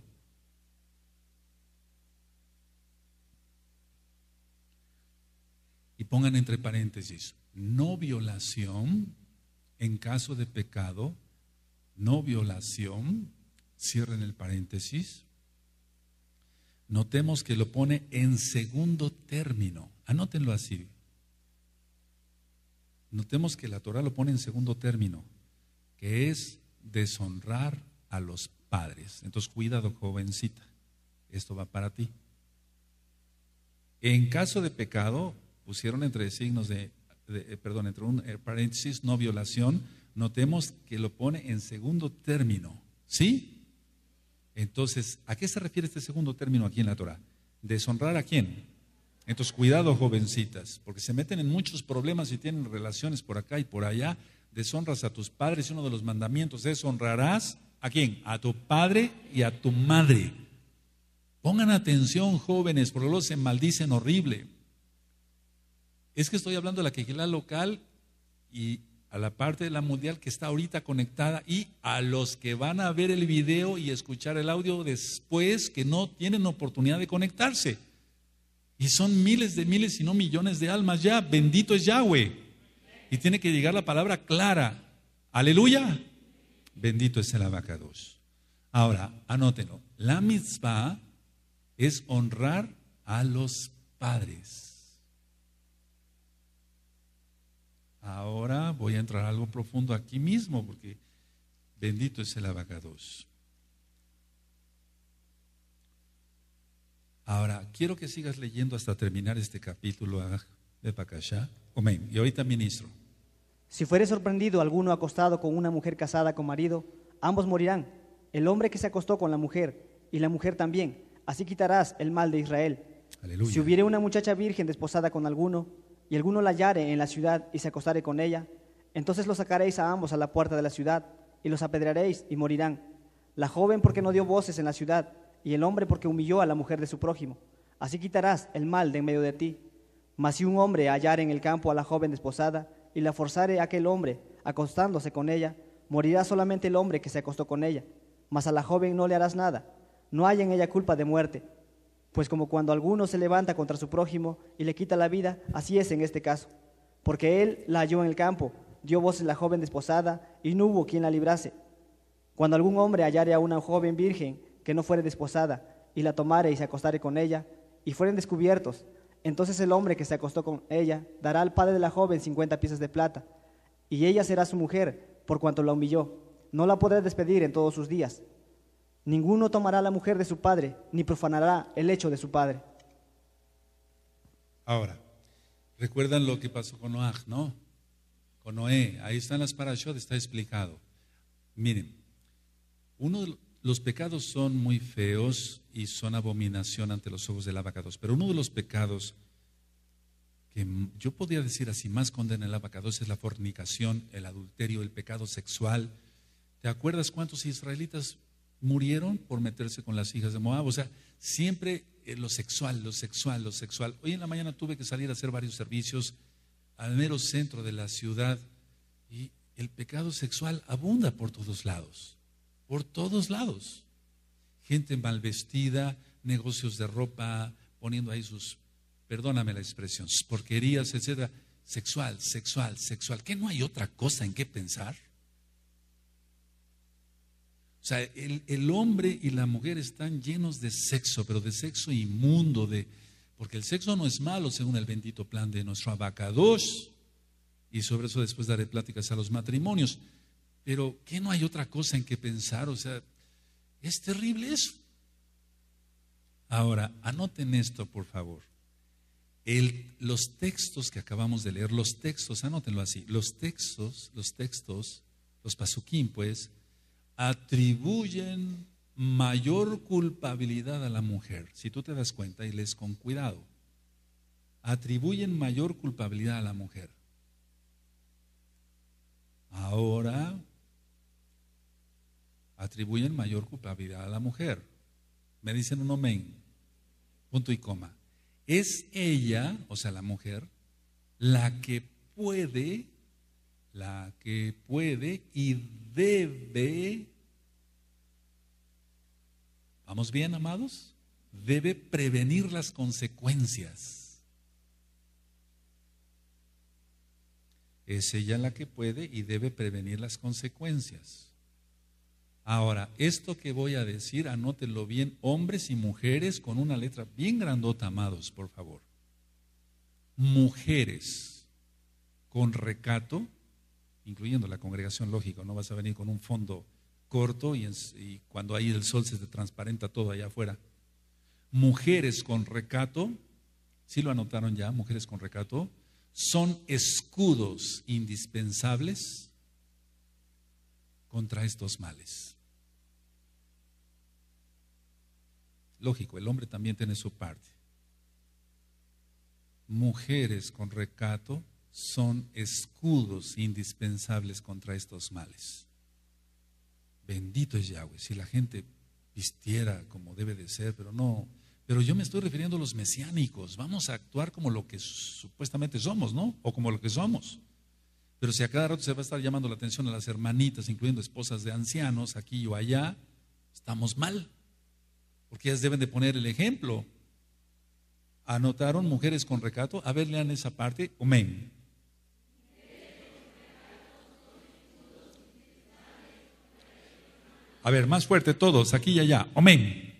y pongan entre paréntesis, no violación, en caso de pecado, no violación, cierren el paréntesis, notemos que lo pone en segundo término, anótenlo así. Notemos que la Torah lo pone en segundo término, que es deshonrar a los padres. Entonces, cuidado, jovencita, esto va para ti. En caso de pecado, pusieron entre signos de, eh, perdón, entre un eh, paréntesis, no violación, notemos que lo pone en segundo término. ¿Sí? Entonces, ¿a qué se refiere este segundo término aquí en la Torah? ¿Deshonrar a quién? Entonces, cuidado, jovencitas, porque se meten en muchos problemas y tienen relaciones por acá y por allá deshonras a tus padres y uno de los mandamientos es honrarás a quién? A tu padre y a tu madre. Pongan atención, jóvenes, porque luego se maldicen horrible. Es que estoy hablando de la quejilá local y a la parte de la mundial que está ahorita conectada y a los que van a ver el video y escuchar el audio después que no tienen oportunidad de conectarse. Y son miles de miles y no millones de almas ya. Bendito es Yahweh y tiene que llegar la palabra clara. Aleluya. Bendito es el abacados. Ahora, anótenlo. La mitzvah es honrar a los padres. Ahora voy a entrar algo profundo aquí mismo porque bendito es el abacados. Ahora, quiero que sigas leyendo hasta terminar este capítulo de Pakashá. Amén. Y ahorita ministro. Si fuere sorprendido alguno acostado con una mujer casada con marido, ambos morirán. El hombre que se acostó con la mujer y la mujer también. Así quitarás el mal de Israel. Si hubiere una muchacha virgen desposada con alguno y alguno la hallare en la ciudad y se acostare con ella, entonces los sacaréis a ambos a la puerta de la ciudad y los apedrearéis y morirán. La joven porque no dio voces en la ciudad y el hombre porque humilló a la mujer de su prójimo. Así quitarás el mal de en medio de ti. Mas si un hombre hallare en el campo a la joven desposada y la forzare aquel hombre acostándose con ella, morirá solamente el hombre que se acostó con ella, mas a la joven no le harás nada. no hay en ella culpa de muerte. Pues como cuando alguno se levanta contra su prójimo y le quita la vida, así es en este caso. Porque él la halló en el campo, dio voces la joven desposada y no hubo quien la librase. Cuando algún hombre hallare a una joven virgen que no fuere desposada y la tomare y se acostare con ella y fueren descubiertos, entonces el hombre que se acostó con ella dará al padre de la joven cincuenta piezas de plata y ella será su mujer por cuanto la humilló. No la podrá despedir en todos sus días. Ninguno tomará la mujer de su padre, ni profanará el hecho de su padre. Ahora, recuerdan lo que pasó con Noah, ¿no? Con Noé, ahí están las parashot, está explicado. Miren, uno de pecados son muy feos y son abominación ante los ojos del abacados, pero uno de los pecados que yo podría decir así más condena el abacados es la fornicación, el adulterio, el pecado sexual. ¿Te acuerdas cuántos israelitas murieron por meterse con las hijas de Moab? O sea, siempre eh, lo sexual, lo sexual, lo sexual. Hoy en la mañana tuve que salir a hacer varios servicios al mero centro de la ciudad y el pecado sexual abunda por todos lados, por todos lados. Gente mal vestida, negocios de ropa, poniendo ahí sus, perdóname la expresión, porquerías, etcétera. Sexual, sexual, sexual. ¿Qué no hay otra cosa en qué pensar? O sea, el, el, hombre y la mujer están llenos de sexo, pero de sexo inmundo, de, porque el sexo no es malo según el bendito plan de nuestro abacados. Y sobre eso después daré pláticas a los matrimonios. Pero ¿qué no hay otra cosa en que pensar? O sea, es terrible eso. Ahora, anoten esto, por favor. El, los textos que acabamos de leer, los textos, anótenlo así, los textos, los textos, los pasuquín, pues, atribuyen mayor culpabilidad a la mujer. Si tú te das cuenta y lees con cuidado, atribuyen mayor culpabilidad a la mujer. Ahora atribuyen mayor culpabilidad a la mujer. Me dicen un amén. Punto y coma. Es ella, o sea, la mujer, la que puede la que puede y debe, ¿vamos bien, amados? Debe prevenir las consecuencias. Es ella la que puede y debe prevenir las consecuencias. Ahora, esto que voy a decir, anótenlo bien, hombres y mujeres con una letra bien grandota, amados, por favor. Mujeres con recato incluyendo la congregación lógico, no vas a venir con un fondo corto y, cuando ahí el sol se te transparenta todo allá afuera. Mujeres con recato, si lo anotaron ya, mujeres con recato, son escudos indispensables contra estos males. Lógico, el hombre también tiene su parte. Mujeres con recato son escudos indispensables contra estos males. Bendito es Yahweh. Si la gente vistiera como debe de ser, pero no. Pero yo me estoy refiriendo a los mesiánicos. Vamos a actuar como lo que supuestamente somos, ¿no? O como lo que somos. Pero si a cada rato se va a estar llamando la atención a las hermanitas, incluyendo esposas de ancianos, aquí o allá, estamos mal. Porque ellas deben de poner el ejemplo. ¿Anotaron mujeres con recato? A ver, lean esa parte. Amén. A ver, más fuerte todos, aquí y allá. Amén.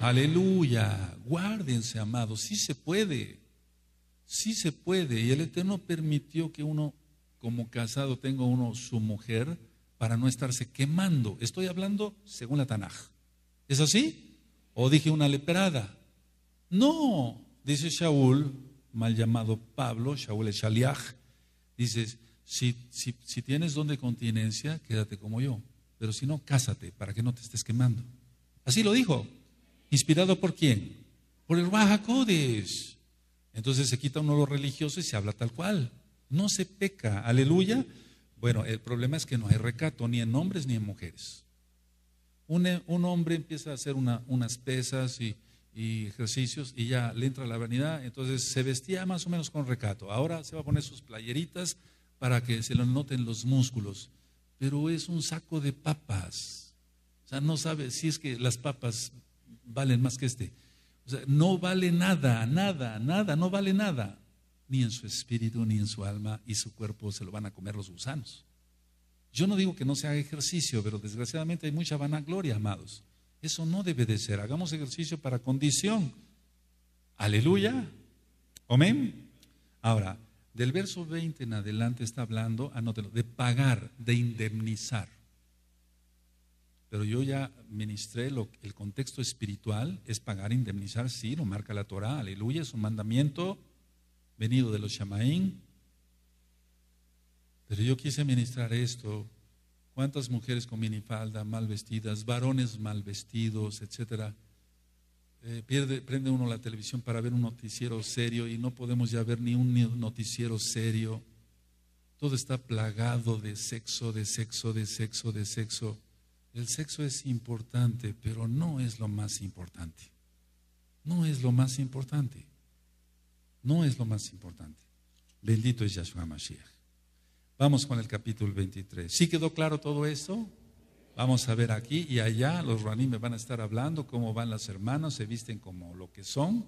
Aleluya. Guárdense, amados. Sí se puede. Sí se puede. Y el Eterno permitió que uno, como casado, tenga uno su mujer para no estarse quemando. Estoy hablando según la Tanaj. ¿Es así? ¿O dije una leperada? No, dice Shaul, mal llamado Pablo, Shaul es Shaliach dices, si, si, tienes don de continencia, quédate como yo, pero si no, cásate para que no te estés quemando. Así lo dijo. ¿Inspirado por quién? Por el Bajacodes. Entonces se quita uno lo religioso y se habla tal cual. No se peca. Aleluya. Bueno, el problema es que no hay recato ni en hombres ni en mujeres. Un, un hombre empieza a hacer una, unas pesas y, y ejercicios y ya le entra la vanidad, entonces se vestía más o menos con recato. Ahora se va a poner sus playeritas para que se le noten los músculos. pero es un saco de papas. O sea, no sabe si es que las papas valen más que este. O sea, no vale nada, nada, nada, no vale nada. Ni en su espíritu, ni en su alma, y su cuerpo se lo van a comer los gusanos. Yo no digo que no se haga ejercicio, pero desgraciadamente hay mucha vanagloria, amados. Eso no debe de ser. Hagamos ejercicio para condición. Aleluya. Amén. Ahora, del verso 20 en adelante está hablando, anótelo, de pagar, de indemnizar. Pero yo ya ministré lo, el contexto espiritual, es pagar, indemnizar, sí, lo marca la Torah, aleluya, es un mandamiento venido de los Shamaín. Pero yo quise ministrar esto. ¿Cuántas mujeres con minifalda, mal vestidas, varones mal vestidos, etcétera? Eh, pierde, prende uno la televisión para ver un noticiero serio y no podemos ya ver ni un noticiero serio. Todo está plagado de sexo, de sexo, de sexo, de sexo. El sexo es importante, pero no es lo más importante. No es lo más importante. No es lo más importante. Bendito es Yahshua Mashiach. Vamos con el capítulo 23. ¿Sí quedó claro todo esto? Vamos a ver aquí y allá, los raní me van a estar hablando cómo van las hermanas, se visten como lo que son,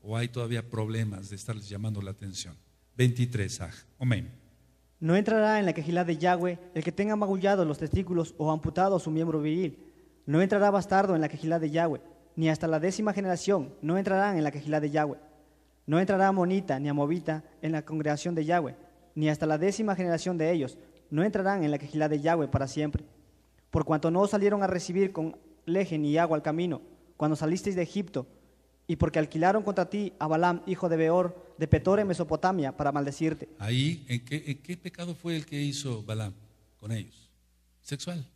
o hay todavía problemas de estarles llamando la atención. 23, Amén. No entrará en la quejilá de Yahweh el que tenga magullado los testículos o amputado su miembro viril. No entrará bastardo en la quejilá de Yahweh, ni hasta la décima generación no entrarán en la quejilá de Yahweh. No entrará monita ni amovita en la congregación de Yahweh, ni hasta la décima generación de ellos no entrarán en la quejilá de Yahweh para siempre por cuanto no salieron a recibir con leje ni agua al camino, cuando salisteis de Egipto, y porque alquilaron contra ti a Balaam, hijo de Beor, de Petor en Mesopotamia, para maldecirte. Ahí, ¿en qué, pecado fue el que hizo Balaam con ellos? Sexual,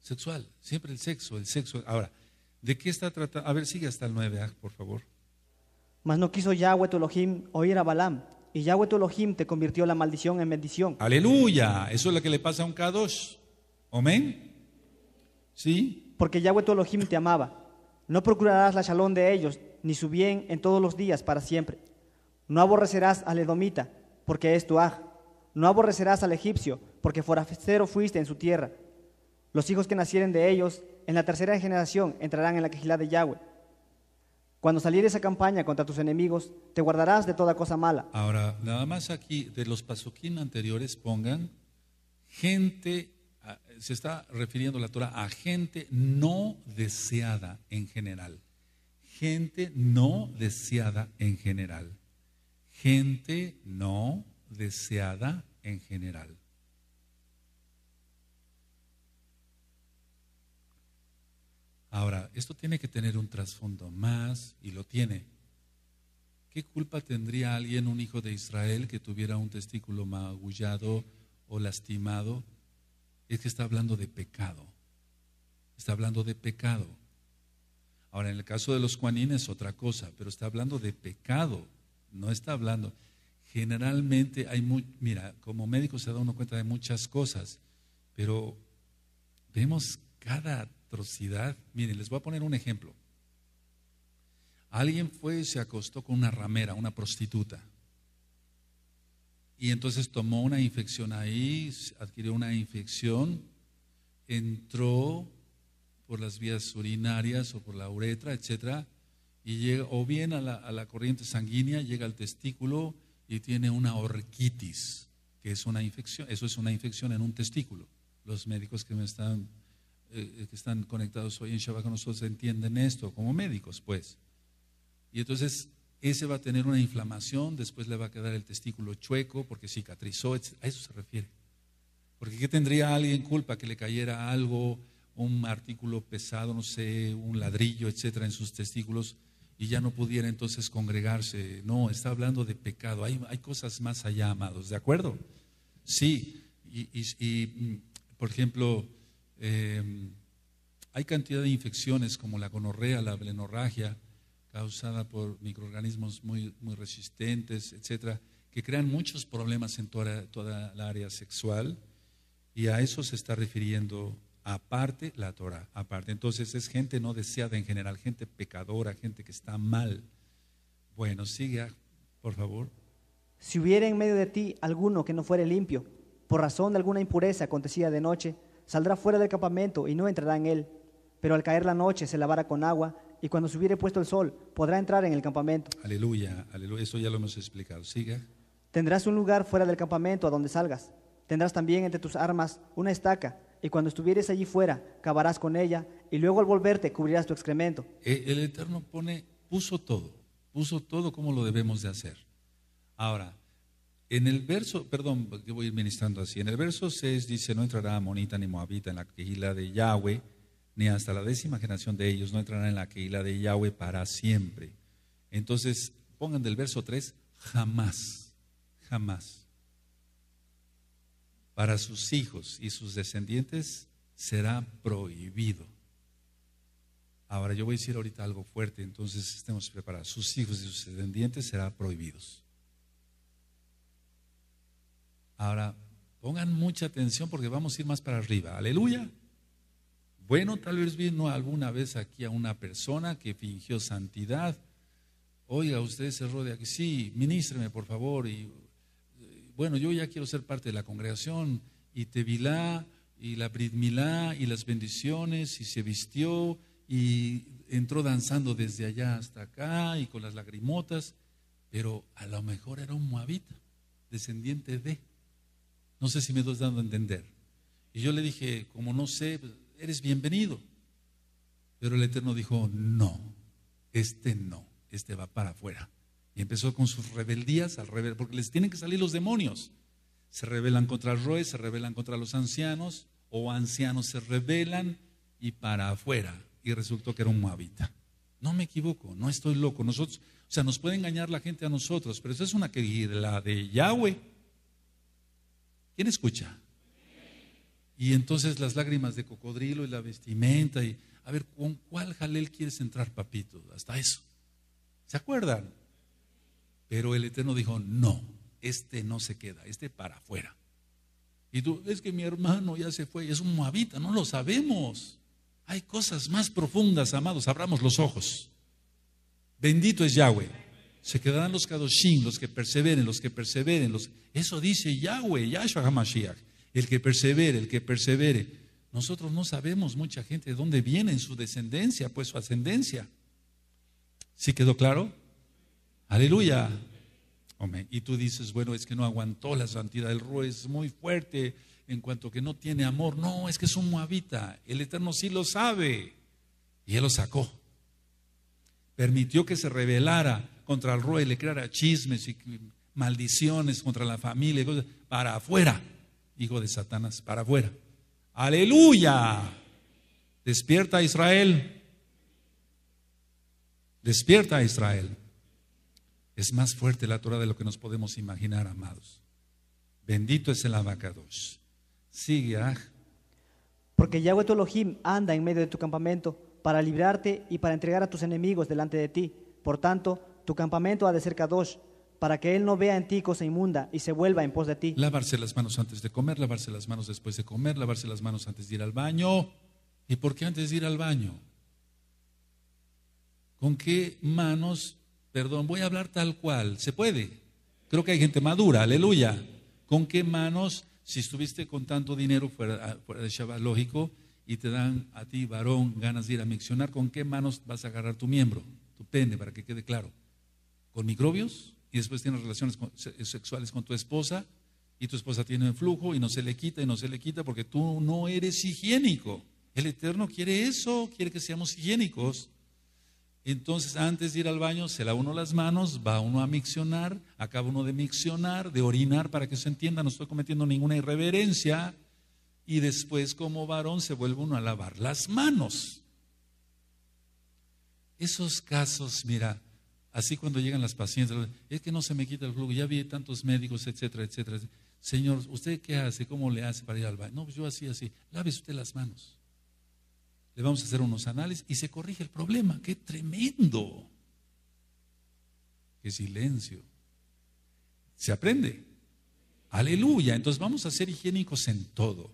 sexual, siempre el sexo, el sexo. Ahora, ¿de qué está tratando? A ver, sigue hasta el 9, por favor. Mas no quiso Yahweh tu Elohim oír a Balaam, y Yahweh tu Elohim te convirtió la maldición en bendición. Aleluya, eso es lo que le pasa a un Kadosh. Amén. ¿Sí? Porque Yahweh tu Elohim te amaba. No procurarás la shalom de ellos, ni su bien en todos los días para siempre. No aborrecerás al edomita, porque es tu aj. No aborrecerás al egipcio, porque forastero fuiste en su tierra. Los hijos que nacieren de ellos, en la tercera generación, entrarán en la quejilá de Yahweh. Cuando salieres a campaña contra tus enemigos, te guardarás de toda cosa mala. Ahora, nada más aquí, de los pasuquín anteriores, pongan gente se está refiriendo la Torah a gente no deseada en general. Gente no deseada en general. Gente no deseada en general. Ahora, esto tiene que tener un trasfondo más y lo tiene. ¿Qué culpa tendría alguien, un hijo de Israel, que tuviera un testículo magullado o lastimado es que está hablando de pecado. Está hablando de pecado. Ahora, en el caso de los juanines es otra cosa, pero está hablando de pecado. No está hablando. Generalmente hay muy, mira, como médico se da uno cuenta de muchas cosas, pero vemos cada Miren, les voy a poner un ejemplo. Alguien fue y se acostó con una ramera, una prostituta. Y entonces tomó una infección ahí, adquirió una infección, entró por las vías urinarias o por la uretra, etcétera, y llega o bien a la, a la, corriente sanguínea, llega al testículo y tiene una orquitis, que es una infección, eso es una infección en un testículo. Los médicos que me están eh, que están conectados hoy en Shabbat con nosotros entienden esto como médicos, pues. Y entonces ese va a tener una inflamación, después le va a quedar el testículo chueco porque cicatrizó, a eso se refiere. Porque ¿qué tendría alguien culpa que le cayera algo, un artículo pesado, no sé, un ladrillo, etcétera, en sus testículos y ya no pudiera entonces congregarse? No, está hablando de pecado. Hay, hay cosas más allá, amados, ¿de acuerdo? Sí, y, mm, por ejemplo, em, hay cantidad de infecciones como la gonorrea, la blenorragia, causada por microorganismos muy, muy resistentes, etcétera, que crean muchos problemas en toda, toda la área sexual, y a eso se está refiriendo aparte la Torah, aparte. Entonces es gente no deseada en general, gente pecadora, gente que está mal. Bueno, sigue, por favor. Si hubiera en medio de ti alguno que no fuere limpio, por razón de alguna impureza acontecida de noche, saldrá fuera del campamento y no entrará en él. Pero al caer la noche se lavará con agua y cuando se hubiere puesto el sol podrá entrar en el campamento. Aleluya, aleluya. Eso ya lo hemos explicado. Siga. Tendrás un lugar fuera del campamento a donde salgas. Tendrás también entre tus armas una estaca y cuando estuvieres allí fuera cavarás con ella y luego al volverte cubrirás tu excremento. Eh, El Eterno pone, puso todo, puso todo como lo debemos de hacer. Ahora, en el verso, perdón, que voy ministrando así, en el verso 6 dice, no entrará monita ni moabita en la quejila de Yahweh, ni hasta la décima generación de ellos no entrará en la quejila de Yahweh para siempre. Entonces, pongan del verso 3, jamás, jamás. Para sus hijos y sus descendientes será prohibido. Ahora yo voy a decir ahorita algo fuerte, entonces estemos preparados. Sus hijos y sus descendientes serán prohibidos. Ahora, pongan mucha atención porque vamos a ir más para arriba. Aleluya. Bueno, tal vez vino alguna vez aquí a una persona que fingió santidad. Oiga, usted se rodea aquí. Sí, ministreme, por favor. Y bueno, yo ya quiero ser parte de la congregación. Y Tevilá, y la Brit Milá, y las bendiciones, y se vistió, y entró danzando desde allá hasta acá, y con las lagrimotas. Pero a lo mejor era un moabita, descendiente de. No sé si me estoy dando a entender. Y yo le dije, como no sé, eres bienvenido. Pero el Eterno dijo, no, este no, este va para afuera. Y empezó con sus rebeldías al revés, porque les tienen que salir los demonios. Se rebelan contra rey, se rebelan contra los ancianos, o ancianos se rebelan y para afuera. Y resultó que era un moabita. No me equivoco, no estoy loco. Nosotros, o sea, nos puede engañar la gente a nosotros, pero eso es una que la de Yahweh. ¿Quién escucha? Y entonces las lágrimas de cocodrilo y la vestimenta y a ver, ¿con cuál jalel quieres entrar, papito? Hasta eso. ¿Se acuerdan? Pero el Eterno dijo, no, este no se queda, este para afuera. Y tú, es que mi hermano ya se fue, es un moabita, no lo sabemos. Hay cosas más profundas, amados, abramos los ojos. Bendito es Yahweh. Se quedarán los kadoshim, los que perseveren, los que perseveren. Los... Eso dice Yahweh, Yahshua HaMashiach. El que persevere, el que persevere. Nosotros no sabemos mucha gente de dónde viene su descendencia, pues su ascendencia. ¿Sí quedó claro? Aleluya. Y tú dices, bueno, es que no aguantó la santidad del rey, es muy fuerte en cuanto que no tiene amor. No, es que es un moabita. El Eterno sí lo sabe. Y Él lo sacó. Permitió que se rebelara contra el rey, le creara chismes y maldiciones contra la familia, para afuera, hijo de Satanás, para afuera. Aleluya. Despierta Israel. Despierta Israel. Es más fuerte la Torah de lo que nos podemos imaginar, amados. Bendito es el abacados. Sigue, ah. Porque Yahweh tu Elohim anda en medio de tu campamento para librarte y para entregar a tus enemigos delante de ti. Por tanto, tu campamento ha de ser Kadosh, para que él no vea en ti cosa inmunda y se vuelva en pos de ti. Lavarse las manos antes de comer, lavarse las manos después de comer, lavarse las manos antes de ir al baño. ¿Y por qué antes de ir al baño? ¿Con qué manos? Perdón, voy a hablar tal cual. ¿Se puede? Creo que hay gente madura, aleluya. ¿Con qué manos, si estuviste con tanto dinero fuera, fuera de Shabbat, lógico, y te dan a ti, varón, ganas de ir a miccionar, ¿con qué manos vas a agarrar tu miembro, tu pene, para que quede claro? ¿Con microbios? Y después tienes relaciones sexuales con tu esposa, y tu esposa tiene un flujo y no se le quita y no se le quita porque tú no eres higiénico. El Eterno quiere eso, quiere que seamos higiénicos. Entonces, antes de ir al baño, se lava uno las manos, va uno a miccionar, acaba uno de miccionar, de orinar, para que se entienda, no estoy cometiendo ninguna irreverencia. Y después, como varón, se vuelve uno a lavar las manos. Esos casos, mira, así cuando llegan las pacientes, es que no se me quita el flujo, ya vi tantos médicos, etcétera, etcétera. Señor, ¿usted qué hace? ¿Cómo le hace para ir al baño? No, pues yo así, así. Lávese usted las manos. Le vamos a hacer unos análisis y se corrige el problema. ¡Qué tremendo! ¡Qué silencio! Se aprende. Aleluya. Entonces vamos a ser higiénicos en todo.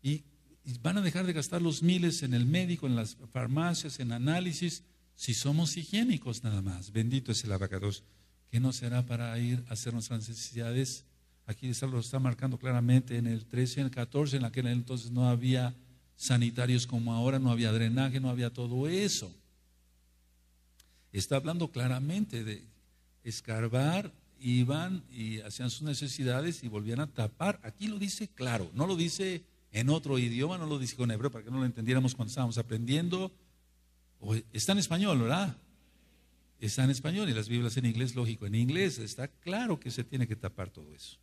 Y, y van a dejar de gastar los miles en el médico, en las farmacias, en análisis, si somos higiénicos nada más. Bendito es el abacados, que no será para ir a hacer nuestras necesidades Aquí está- lo está marcando claramente en el 13 y en el 14, en aquel entonces no había sanitarios como ahora, no había drenaje, no había todo eso. Está hablando claramente de escarbar, iban y hacían sus necesidades y volvían a tapar. Aquí lo dice claro, no lo dice en otro idioma, no lo dice con hebreo para que no lo entendiéramos cuando estábamos aprendiendo. Está en español, ¿verdad? Está en español y las Biblias en inglés, lógico, en inglés está claro que se tiene que tapar todo eso.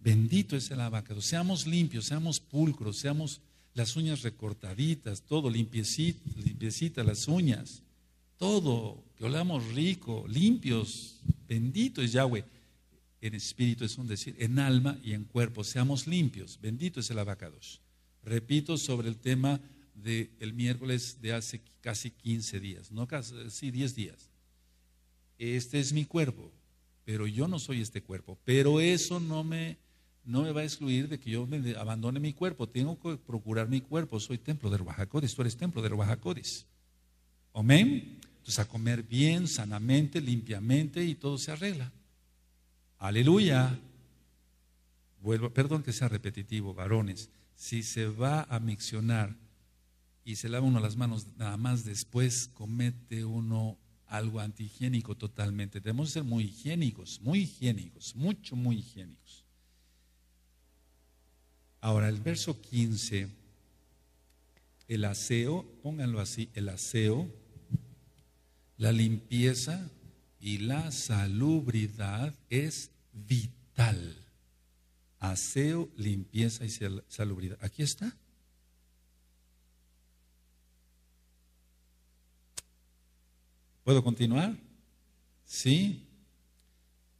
Bendito es el abacado. Seamos limpios, seamos pulcros, seamos las uñas recortaditas, todo limpiecito, limpiecitas las uñas, todo, que olamos rico, limpios. Bendito es Yahweh. En espíritu es un decir, en alma y en cuerpo, seamos limpios. Bendito es el abacados. Repito sobre el tema del miércoles de hace casi 15 días, no casi, sí, 10 días. Este es mi cuerpo, pero yo no soy este cuerpo. Pero eso no me, no me va a excluir de que yo me abandone mi cuerpo. Tengo que procurar mi cuerpo. Soy templo de Ruajacodes, tú eres templo de Ruajacodes. Amén. Entonces a comer bien, sanamente, limpiamente y todo se arregla. Aleluya. Vuelvo, perdón que sea repetitivo, varones. Si se va a miccionar y se lava uno las manos nada más después, comete uno algo antihigiénico totalmente. Debemos ser muy higiénicos, muy higiénicos, mucho, muy higiénicos. Ahora, el verso 15, el aseo, pónganlo así, el aseo, la limpieza y la salubridad es vital. Aseo, limpieza y sal- salubridad. Aquí está. ¿Puedo continuar? Sí.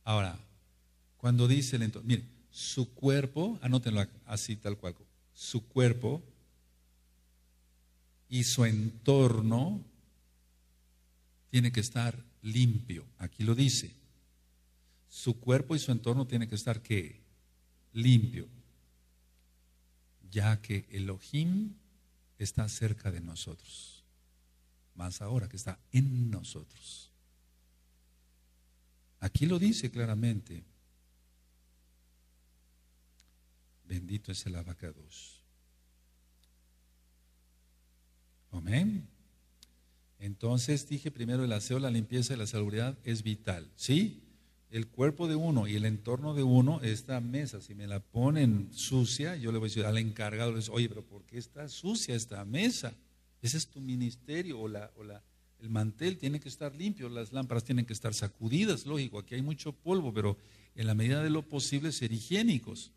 Ahora, cuando dice el entorno, mire, su cuerpo, anótenlo así tal cual, su cuerpo y su entorno tiene que estar limpio. Aquí lo dice. Su cuerpo y su entorno tiene que estar qué? Limpio. Ya que Elohim está cerca de nosotros. Más ahora que está en nosotros. Aquí lo dice claramente. Bendito es el abacados. Amén. Entonces dije primero el aseo, la limpieza y la salubridad es vital. ¿Sí? El cuerpo de uno y el entorno de uno, esta mesa, si me la ponen sucia, yo le voy a decir al encargado, le digo, oye, pero ¿por qué está sucia esta mesa? Ese es tu ministerio o, la, o la, el mantel tiene que estar limpio, las lámparas tienen que estar sacudidas, lógico, aquí hay mucho polvo, pero en la medida de lo posible ser higiénicos.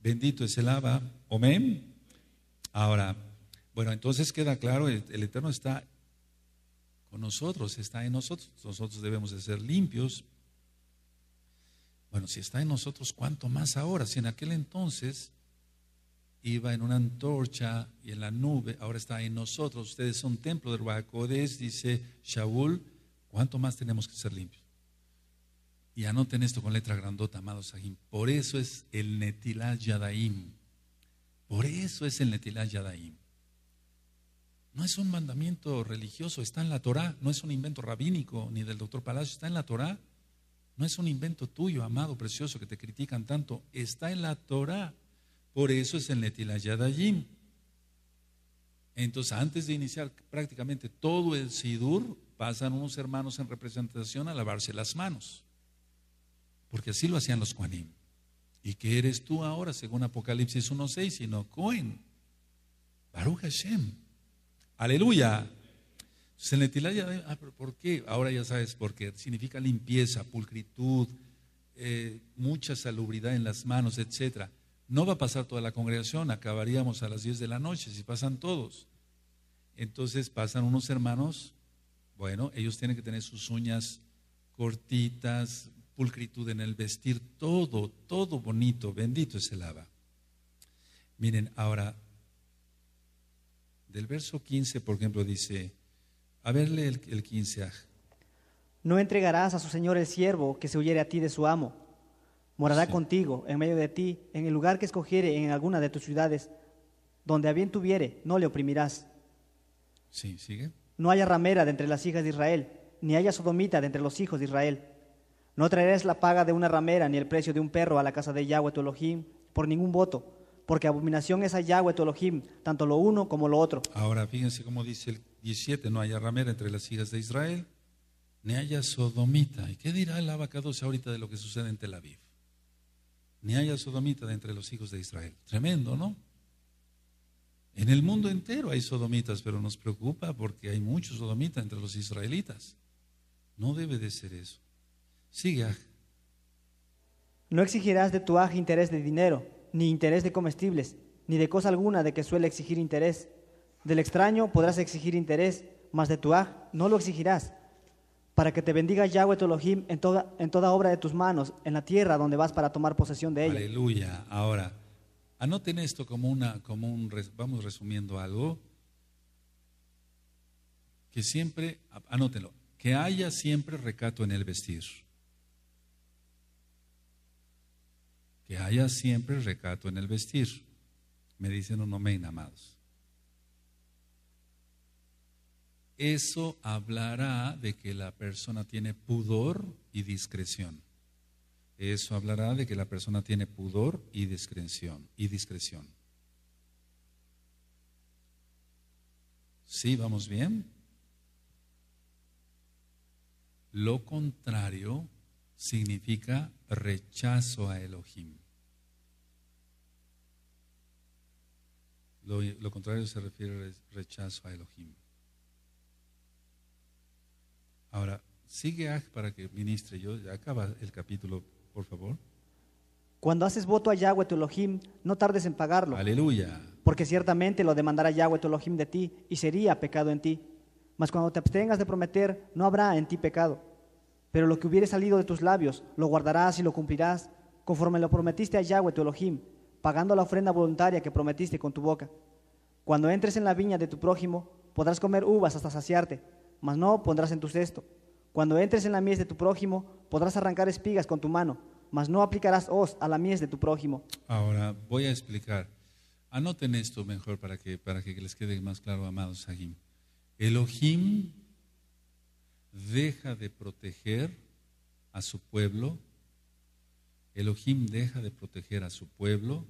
Bendito es el Abba. Amén. Ahora, bueno, entonces queda claro, el, el Eterno está con nosotros, está en nosotros. Nosotros debemos de ser limpios. Bueno, si está en nosotros, ¿cuánto más ahora? Si en aquel entonces iba en una antorcha y en la nube, ahora está en nosotros. Ustedes son templo de Ruacodes, dice Shaul, ¿cuánto más tenemos que ser limpios? Y anoten esto con letra grandota, amados Sahim. Por eso es el Netilat Yadaim. Por eso es el Netilat Yadaim. No es un mandamiento religioso, está en la Torah, no es un invento rabínico ni del doctor Palacio, está en la Torah. No es un invento tuyo, amado, precioso, que te critican tanto, está en la Torah. Por eso es el Netilat Yadayim. Entonces, antes de iniciar prácticamente todo el Sidur, pasan unos hermanos en representación a lavarse las manos. Porque así lo hacían los Juanim. ¿Y qué eres tú ahora, según Apocalipsis 1.6? Sino Cohen. Baruch Hashem. Aleluya. Ah, ¿por qué? Ahora ya sabes, porque significa limpieza, pulcritud, eh, mucha salubridad en las manos, etcétera. No va a pasar toda la congregación, acabaríamos a las 10 de la noche si pasan todos. Entonces pasan unos hermanos, bueno, ellos tienen que tener sus uñas cortitas, pulcritud en el vestir, todo, todo bonito, bendito es el Abba. Miren, ahora, del verso 15, por ejemplo, dice, a verle el, el 15, ah, No entregarás a su señor el siervo que se huyere a ti de su amo. Morará Sí. contigo, en medio de ti, en el lugar que escogiere en alguna de tus ciudades. Donde a bien tuviere, no le oprimirás. sí, sigue. No haya ramera de entre las hijas de Israel, ni haya sodomita de entre los hijos de Israel. No traerás la paga de una ramera ni el precio de un perro a la casa de Yahweh tu Elohim por ningún voto, porque abominación es a Yahweh tu Elohim, tanto lo uno como lo otro. Ahora, fíjense cómo dice el 17, no haya ramera entre las hijas de Israel, ni haya sodomita. ¿Y qué dirá el abacados ahorita de lo que sucede en Tel Aviv? Ni haya sodomita de entre los hijos de Israel. Tremendo, ¿no? En el mundo entero hay sodomitas, pero nos preocupa porque hay muchos sodomitas entre los israelitas. No debe de ser eso. Sigue. Aj. No exigirás de tu aj interés de dinero, ni interés de comestibles, ni de cosa alguna de que suele exigir interés. Del extraño podrás exigir interés, mas de tu aj no lo exigirás, para que te bendiga Yahweh tu Elohim en toda, en toda obra de tus manos, en la tierra donde vas para tomar posesión de ella. Aleluya. Ahora, anoten esto como una, como un, vamos resumiendo algo, que siempre, anótenlo, que haya siempre recato en el vestir. Que haya siempre recato en el vestir. Me dicen un amén, amados. Eso hablará de que la persona tiene pudor y discreción. Eso hablará de que la persona tiene pudor y discreción. Y discreción. ¿Sí, vamos bien? Lo contrario significa rechazo a Elohim. Lo, contrario se refiere a re- rechazo a Elohim. Ahora, sigue Aj para que ministre yo. Ya acaba el capítulo, por favor. Cuando haces voto a Yahweh tu Elohim, no tardes en pagarlo, Aleluya. porque ciertamente lo demandará Yahweh tu Elohim de ti, y sería pecado en ti. Mas cuando te abstengas de prometer, no habrá en ti pecado. Pero lo que hubiere salido de tus labios, lo guardarás y lo cumplirás, conforme lo prometiste a Yahweh tu Elohim, pagando la ofrenda voluntaria que prometiste con tu boca. Cuando entres en la viña de tu prójimo, podrás comer uvas hasta saciarte, mas no pondrás en tu cesto. Cuando entres en la mies de tu prójimo, podrás arrancar espigas con tu mano, mas no aplicarás hoz a la mies de tu prójimo. Ahora voy a explicar. Anoten esto mejor para que, para que les quede más claro, amados Sahim. Elohim deja de proteger a su pueblo. Elohim deja de proteger a su pueblo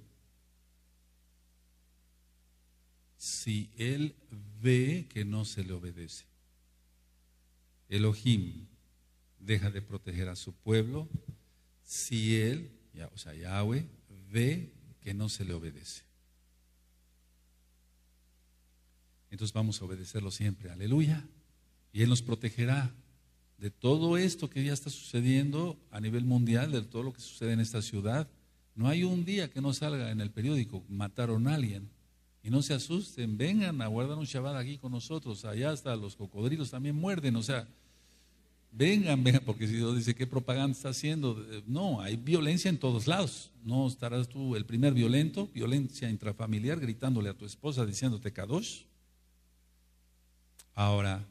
si él ve que no se le obedece. Elohim deja de proteger a su pueblo si él, o sea, Yahweh, ve que no se le obedece. Entonces vamos a obedecerlo siempre, aleluya. Y Él nos protegerá de todo esto que ya está sucediendo a nivel mundial, de todo lo que sucede en esta ciudad. No hay un día que no salga en el periódico, mataron a alguien. Y no se asusten, vengan a guardar un Shabbat aquí con nosotros. Allá hasta los cocodrilos también muerden. O sea, vengan, vengan, porque si Dios dice, ¿qué propaganda está haciendo? Eh, No, hay violencia en todos lados. No estarás tú el primer violento, violencia intrafamiliar, gritándole a tu esposa diciéndote Kadosh. Ahora,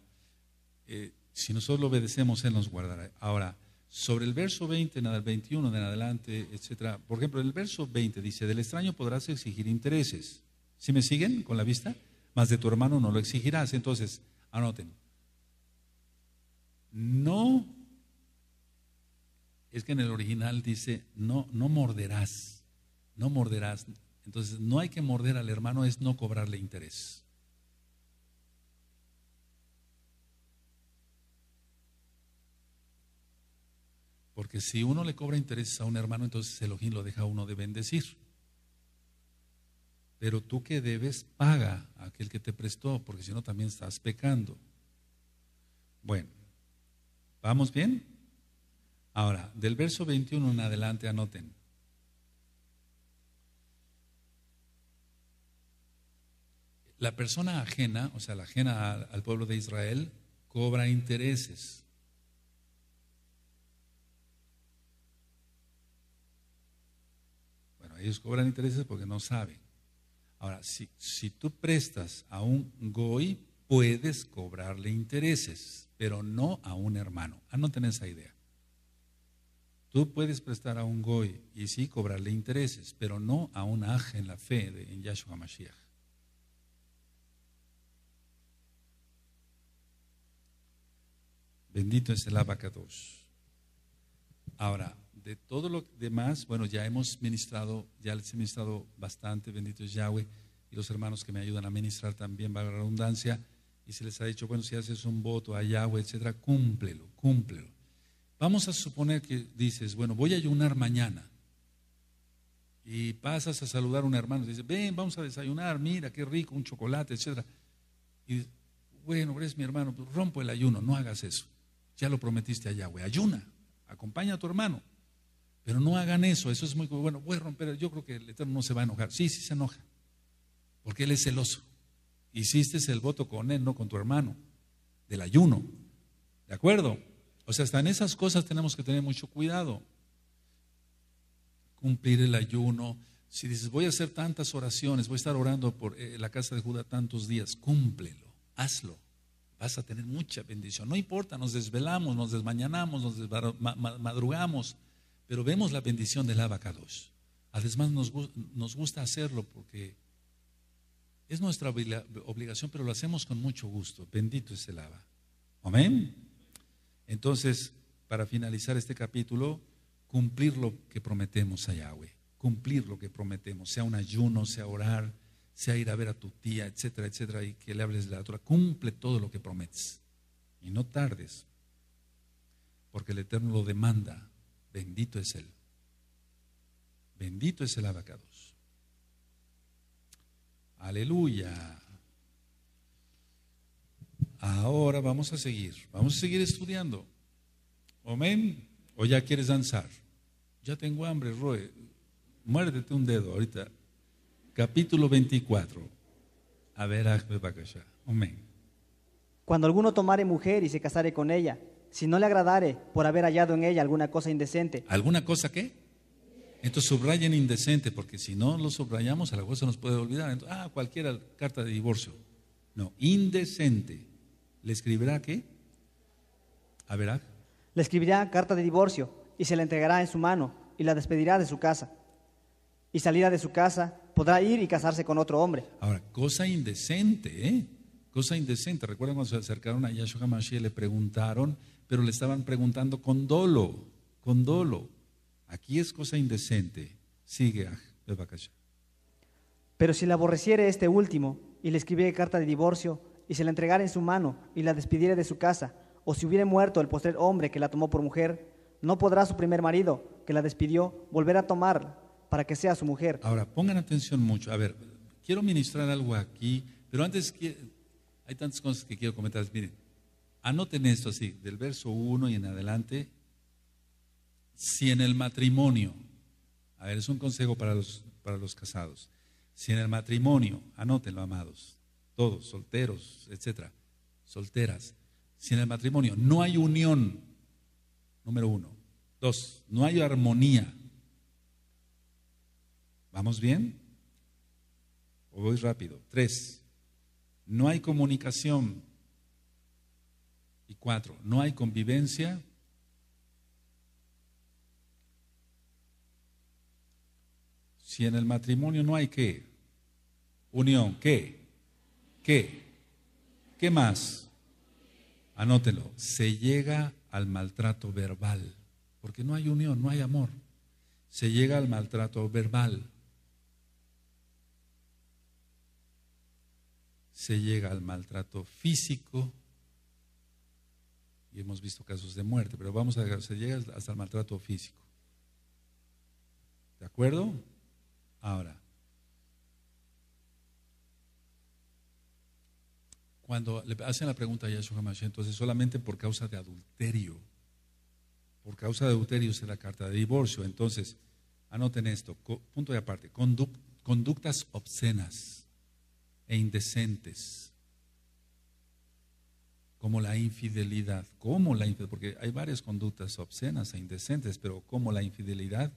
eh, si nosotros lo obedecemos, Él nos guardará. Ahora, sobre el verso 20, en el 21 en adelante, etcétera. Por ejemplo, el verso 20 dice: Del extraño podrás exigir intereses. ¿Sí me siguen con la vista? Más de tu hermano no lo exigirás. Entonces, anoten. No, es que en el original dice: No, no morderás. No morderás. Entonces, no hay que morder al hermano, es no cobrarle interés. Porque si uno le cobra intereses a un hermano, entonces Elohim lo deja uno de bendecir. Pero tú que debes, paga a aquel que te prestó, porque si no también estás pecando. Bueno, ¿vamos bien? Ahora, del verso 21 en adelante, anoten. La persona ajena, o sea, la ajena al, pueblo de Israel, cobra intereses. Bueno, ellos cobran intereses porque no saben. Ahora, si, si tú prestas a un goy, puedes cobrarle intereses, pero no a un hermano. Anoten esa idea. Tú puedes prestar a un goy y sí cobrarle intereses, pero no a un aj en la fe de, en Yahshua Mashiach. Bendito es el abacados. Ahora, de todo lo demás, bueno, ya hemos ministrado, ya les he ministrado bastante, bendito es Yahweh, y los hermanos que me ayudan a ministrar también, va la redundancia, y se les ha dicho, bueno, si haces un voto a Yahweh, etcétera, cúmplelo, cúmplelo. Vamos a suponer que dices, bueno, voy a ayunar mañana. Y pasas a saludar a un hermano y dices, ven, vamos a desayunar, mira, qué rico, un chocolate, etcétera. Y bueno, eres mi hermano, pues rompo el ayuno, no hagas eso. Ya lo prometiste a Yahweh, ayuna, acompaña a tu hermano. Pero no hagan eso, eso es muy bueno, voy a romper, yo creo que el Eterno no se va a enojar. Sí, sí se enoja, porque Él es celoso. Hiciste el voto con Él, no con tu hermano, del ayuno. ¿De acuerdo? O sea, hasta en esas cosas tenemos que tener mucho cuidado. Cumplir el ayuno. Si dices, voy a hacer tantas oraciones, voy a estar orando por eh, la casa de Judá tantos días, cúmplelo, hazlo. Vas a tener mucha bendición. No importa, nos desvelamos, nos desmañanamos, nos madrugamos, pero vemos la bendición del abacados. Además, nos, nos gusta hacerlo porque es nuestra obligación, pero lo hacemos con mucho gusto. Bendito es el Abba. Amén. Entonces, para finalizar este capítulo, cumplir lo que prometemos a Yahweh, cumplir lo que prometemos, sea un ayuno, sea orar, sea ir a ver a tu tía, etcétera, etcétera, y que le hables de la otra. Cumple todo lo que prometes y no tardes, porque el Eterno lo demanda. Bendito es Él. Bendito es el abacados. Aleluya. Ahora vamos a seguir, vamos a seguir estudiando. Amén. ¿O ya quieres danzar? Ya tengo hambre, Roe. Muérdete un dedo ahorita. Capítulo 24. A ver, Amén. Cuando alguno tomare mujer y se casare con ella, si no le agradare por haber hallado en ella alguna cosa indecente. ¿Alguna cosa qué? Entonces subrayen indecente, porque si no lo subrayamos, a la cosa nos puede olvidar. ah, cualquiera carta de divorcio. No, indecente. ¿Le escribirá qué? A verá. Le escribirá carta de divorcio y se la entregará en su mano y la despedirá de su casa. Y salida de su casa podrá ir y casarse con otro hombre. Ahora, cosa indecente, ¿eh? Cosa indecente. Recuerdan cuando se acercaron a Yahshua Mashiach y le preguntaron, pero le estaban preguntando con dolo, con dolo. Aquí es cosa indecente. Sigue, Pero si le aborreciere este último y le escribiere carta de divorcio y se la entregara en su mano y la despidiere de su casa, o si hubiere muerto el postrer hombre que la tomó por mujer, no podrá su primer marido, que la despidió, volver a tomar para que sea su mujer. Ahora, pongan atención mucho. A ver, quiero ministrar algo aquí, pero antes hay tantas cosas que quiero comentar. Miren, anoten esto así, del verso 1 y en adelante. Si en el matrimonio, a ver, es un consejo para los, para los casados. Si en el matrimonio, anótenlo, amados, todos, solteros, etcétera, solteras, si en el matrimonio no hay unión, número uno, dos, no hay armonía, ¿vamos bien? ¿O voy rápido? Tres, no hay comunicación. Y cuatro, no hay convivencia. Si en el matrimonio no hay qué? Unión, ¿qué? ¿Qué? ¿Qué más? Anótelo. Se llega al maltrato verbal, porque no hay unión, no hay amor. Se llega al maltrato verbal. Se llega al maltrato físico. Y hemos visto casos de muerte, pero vamos a se llega hasta el maltrato físico. ¿De acuerdo? Ahora, cuando le hacen la pregunta a Yahshua HaMashiach, entonces solamente por causa de adulterio, por causa de adulterio se la carta de divorcio. Entonces, anoten esto, punto de aparte, conductas obscenas e indecentes, como la infidelidad, como la infidelidad, porque hay varias conductas obscenas e indecentes, pero como la infidelidad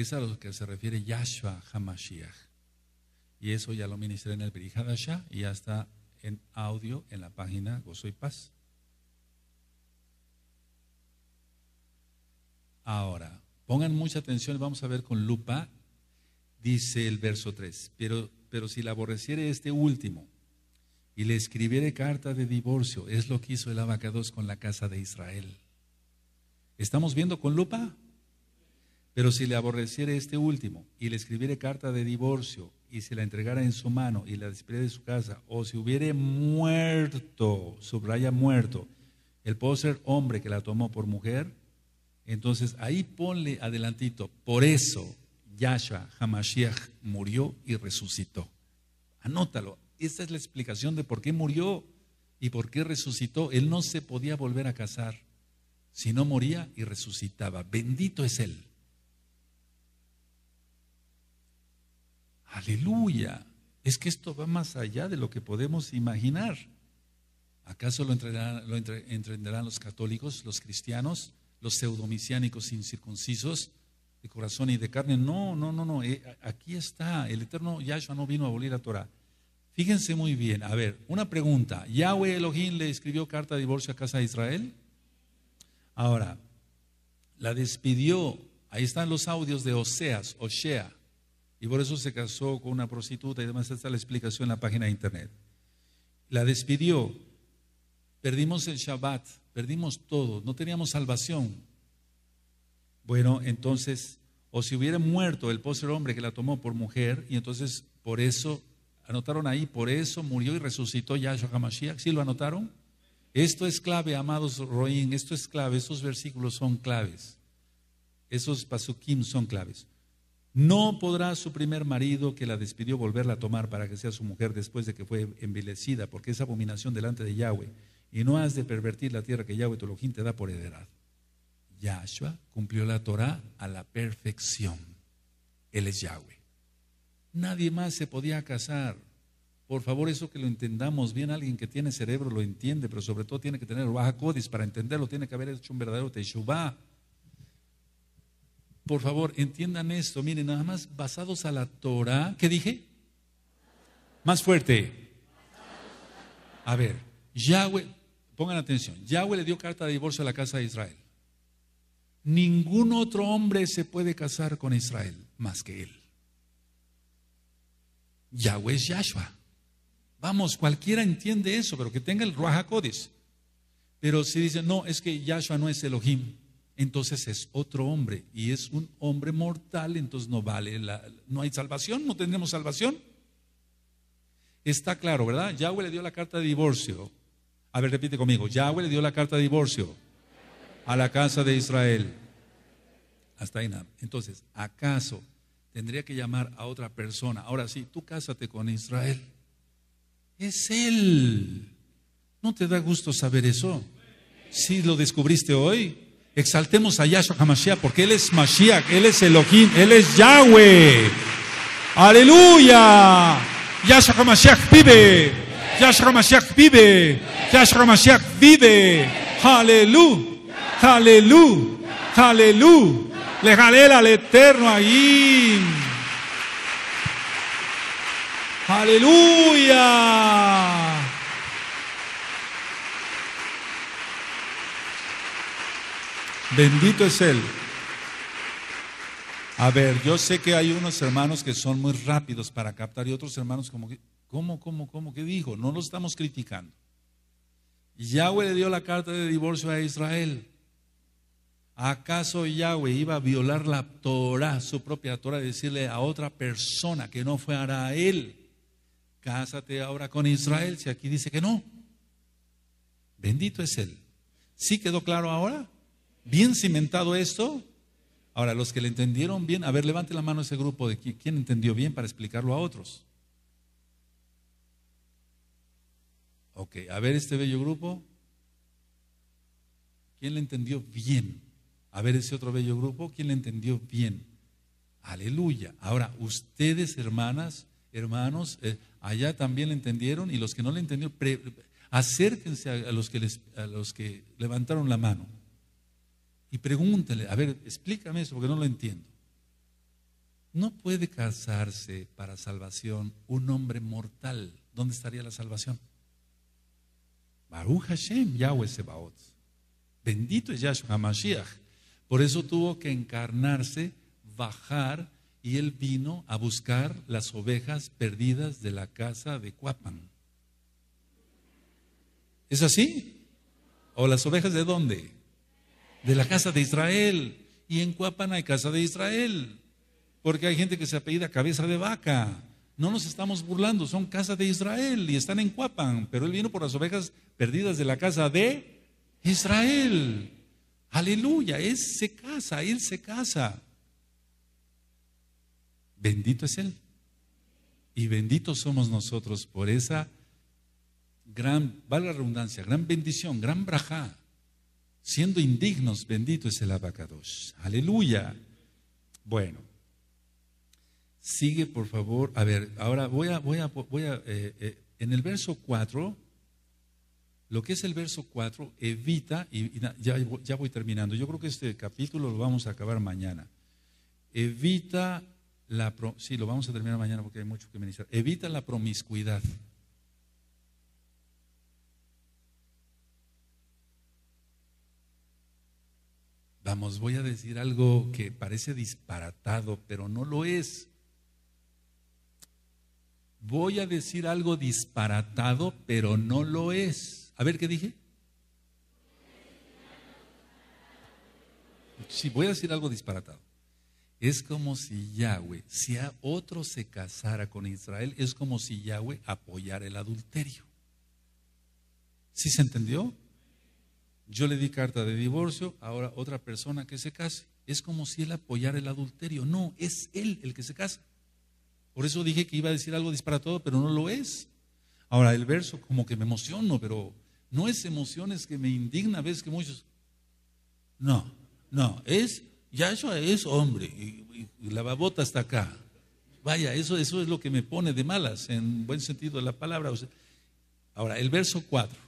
es a lo que se refiere Yahshua HaMashiach. Y eso ya lo ministré en el Berihadashah y ya está en audio en la página Gozo y Paz. Ahora, pongan mucha atención, vamos a ver con lupa, dice el verso 3, pero, pero si la aborreciere este último y le escribiere carta de divorcio, es lo que hizo el abacados con la casa de Israel. ¿Estamos viendo con lupa? Pero si le aborreciere este último y le escribiere carta de divorcio y se la entregara en su mano y la despidiera de su casa, o si hubiere muerto, subraya muerto, el ser hombre que la tomó por mujer, entonces ahí ponle adelantito, por eso Yahshua Hamashiach murió y resucitó. Anótalo, esta es la explicación de por qué murió y por qué resucitó. Él no se podía volver a casar, si no moría y resucitaba. Bendito es Él. Aleluya. Es que esto va más allá de lo que podemos imaginar. ¿Acaso lo entenderán, los católicos, los cristianos, los pseudomisiánicos incircuncisos de corazón y de carne? No, no, no, no. Eh, aquí está. El eterno Yahshua no vino a abolir la Torah. Fíjense muy bien. A ver, una pregunta. ¿Yahweh Elohim le escribió carta de divorcio a casa de Israel? Ahora, la despidió. Ahí están los audios de Oseas, Osea. Y por eso se casó con una prostituta y demás. Está la explicación en la página de internet. La despidió Perdimos el Shabbat, perdimos todo, no teníamos salvación. Bueno, entonces, o si hubiera muerto el poser hombre que la tomó por mujer, y entonces por eso, anotaron ahí, por eso murió y resucitó Yahshua HaMashiach, ¿sí lo anotaron? Esto es clave, amados Roín, esto es clave, estos versículos son claves, esos pasukim son claves. No podrá su primer marido que la despidió volverla a tomar para que sea su mujer después de que fue envilecida, porque es abominación delante de Yahweh y no has de pervertir la tierra que Yahweh tu Elohim te da por heredad. Yahshua cumplió la Torah a la perfección. Él es Yahweh. Nadie más se podía casar. Por favor, eso que lo entendamos bien, alguien que tiene cerebro lo entiende, pero sobre todo tiene que tener Baja Codis para entenderlo, tiene que haber hecho un verdadero Teshuvah. Por favor, entiendan esto. Miren, nada más basados a la Torah. ¿Qué dije? Más fuerte. A ver, Yahweh, Pongan atención, Yahweh le dio carta de divorcio a la casa de Israel. Ningún otro hombre se puede casar con Israel más que él. Yahweh es Yahshua. Vamos, cualquiera entiende eso, pero que tenga el Ruach Pero si dice no, es que Yahshua no es Elohim, entonces es otro hombre y es un hombre mortal, entonces no vale, la, no hay salvación, no tendremos salvación. Está claro, ¿verdad? Yahweh le dio la carta de divorcio a ver, repite conmigo. Yahweh le dio la carta de divorcio a la casa de Israel. Hasta ahí nada. Entonces, ¿acaso tendría que llamar a otra persona? Ahora sí, tú cásate con Israel. Es Él. ¿No te da gusto saber eso? Si lo descubriste hoy, exaltemos a Yahshua HaMashiach porque Él es Mashiach, Él es Elohim, Él es Yahweh. Aleluya. Yahshua HaMashiach vive. Yahshua HaMashiach vive. Yahshua Mashiach vive. Aleluya. Aleluya. Aleluya. Le al eterno ahí. Aleluya. Bendito es Él. A ver, yo sé que hay unos hermanos que son muy rápidos para captar y otros hermanos como que, ¿cómo, cómo, cómo? ¿Qué dijo? No lo estamos criticando. Yahweh le dio la carta de divorcio a Israel. ¿Acaso Yahweh iba a violar la Torah, su propia Torah, y decirle a otra persona que no fuera él, cásate ahora con Israel, si aquí dice que no? Bendito es él. ¿Sí quedó claro ahora? ¿Bien cimentado esto? Ahora, los que le entendieron bien, a ver, levante la mano ese grupo de quién entendió bien para explicarlo a otros. Ok, a ver este bello grupo. ¿Quién le entendió bien? A ver ese otro bello grupo. ¿Quién le entendió bien? Aleluya. Ahora, ustedes, hermanas, hermanos, eh, allá también le entendieron y los que no le entendieron, acérquense a, los que les, a los que levantaron la mano y pregúntenle, a ver, explícame eso porque no lo entiendo. No puede casarse para salvación un hombre mortal. ¿Dónde estaría la salvación? Baruch Hashem, Yahweh Sebaot. Bendito es Yahshua HaMashiach. Por eso tuvo que encarnarse, bajar, y él vino a buscar las ovejas perdidas de la casa de Cuapan. ¿Es así? ¿O las ovejas de dónde? De la casa de Israel. Y en Cuapan hay casa de Israel. Porque hay gente que se apellida cabeza de vaca. No nos estamos burlando, son casa de Israel y están en Cuapan. Pero él vino por las ovejas perdidas de la casa de Israel. Aleluya, Él se casa, Él se casa. Bendito es Él. Y benditos somos nosotros por esa gran, vale la redundancia, gran bendición, gran braja. Siendo indignos, bendito es el abacados. Aleluya. Bueno, sigue por favor. A ver, ahora voy a, voy a, voy a, eh, eh, en el verso 4, lo que es el verso 4, evita, y, ya, ya voy terminando, yo creo que este capítulo lo vamos a acabar mañana. Evita la, sí, lo vamos a terminar mañana porque hay mucho que ministrar. Evita la promiscuidad. Vamos, voy a decir algo que parece disparatado, pero no lo es. Voy a decir algo disparatado, pero no lo es. A ver, ¿qué dije? Sí, voy a decir algo disparatado. Es como si Yahweh, si a otro se casara con Israel, es como si Yahweh apoyara el adulterio. ¿Sí se entendió? Yo le di carta de divorcio, ahora otra persona que se case. Es como si él apoyara el adulterio. No, es él el que se casa. Por eso dije que iba a decir algo disparatado, pero no lo es. Ahora, el verso como que me emociono, pero no es emociones que me indigna, ves que muchos... No, no, es Yahshua es hombre y, la babota está acá. Vaya, eso, eso es lo que me pone de malas, en buen sentido de la palabra. ahora, el verso 4.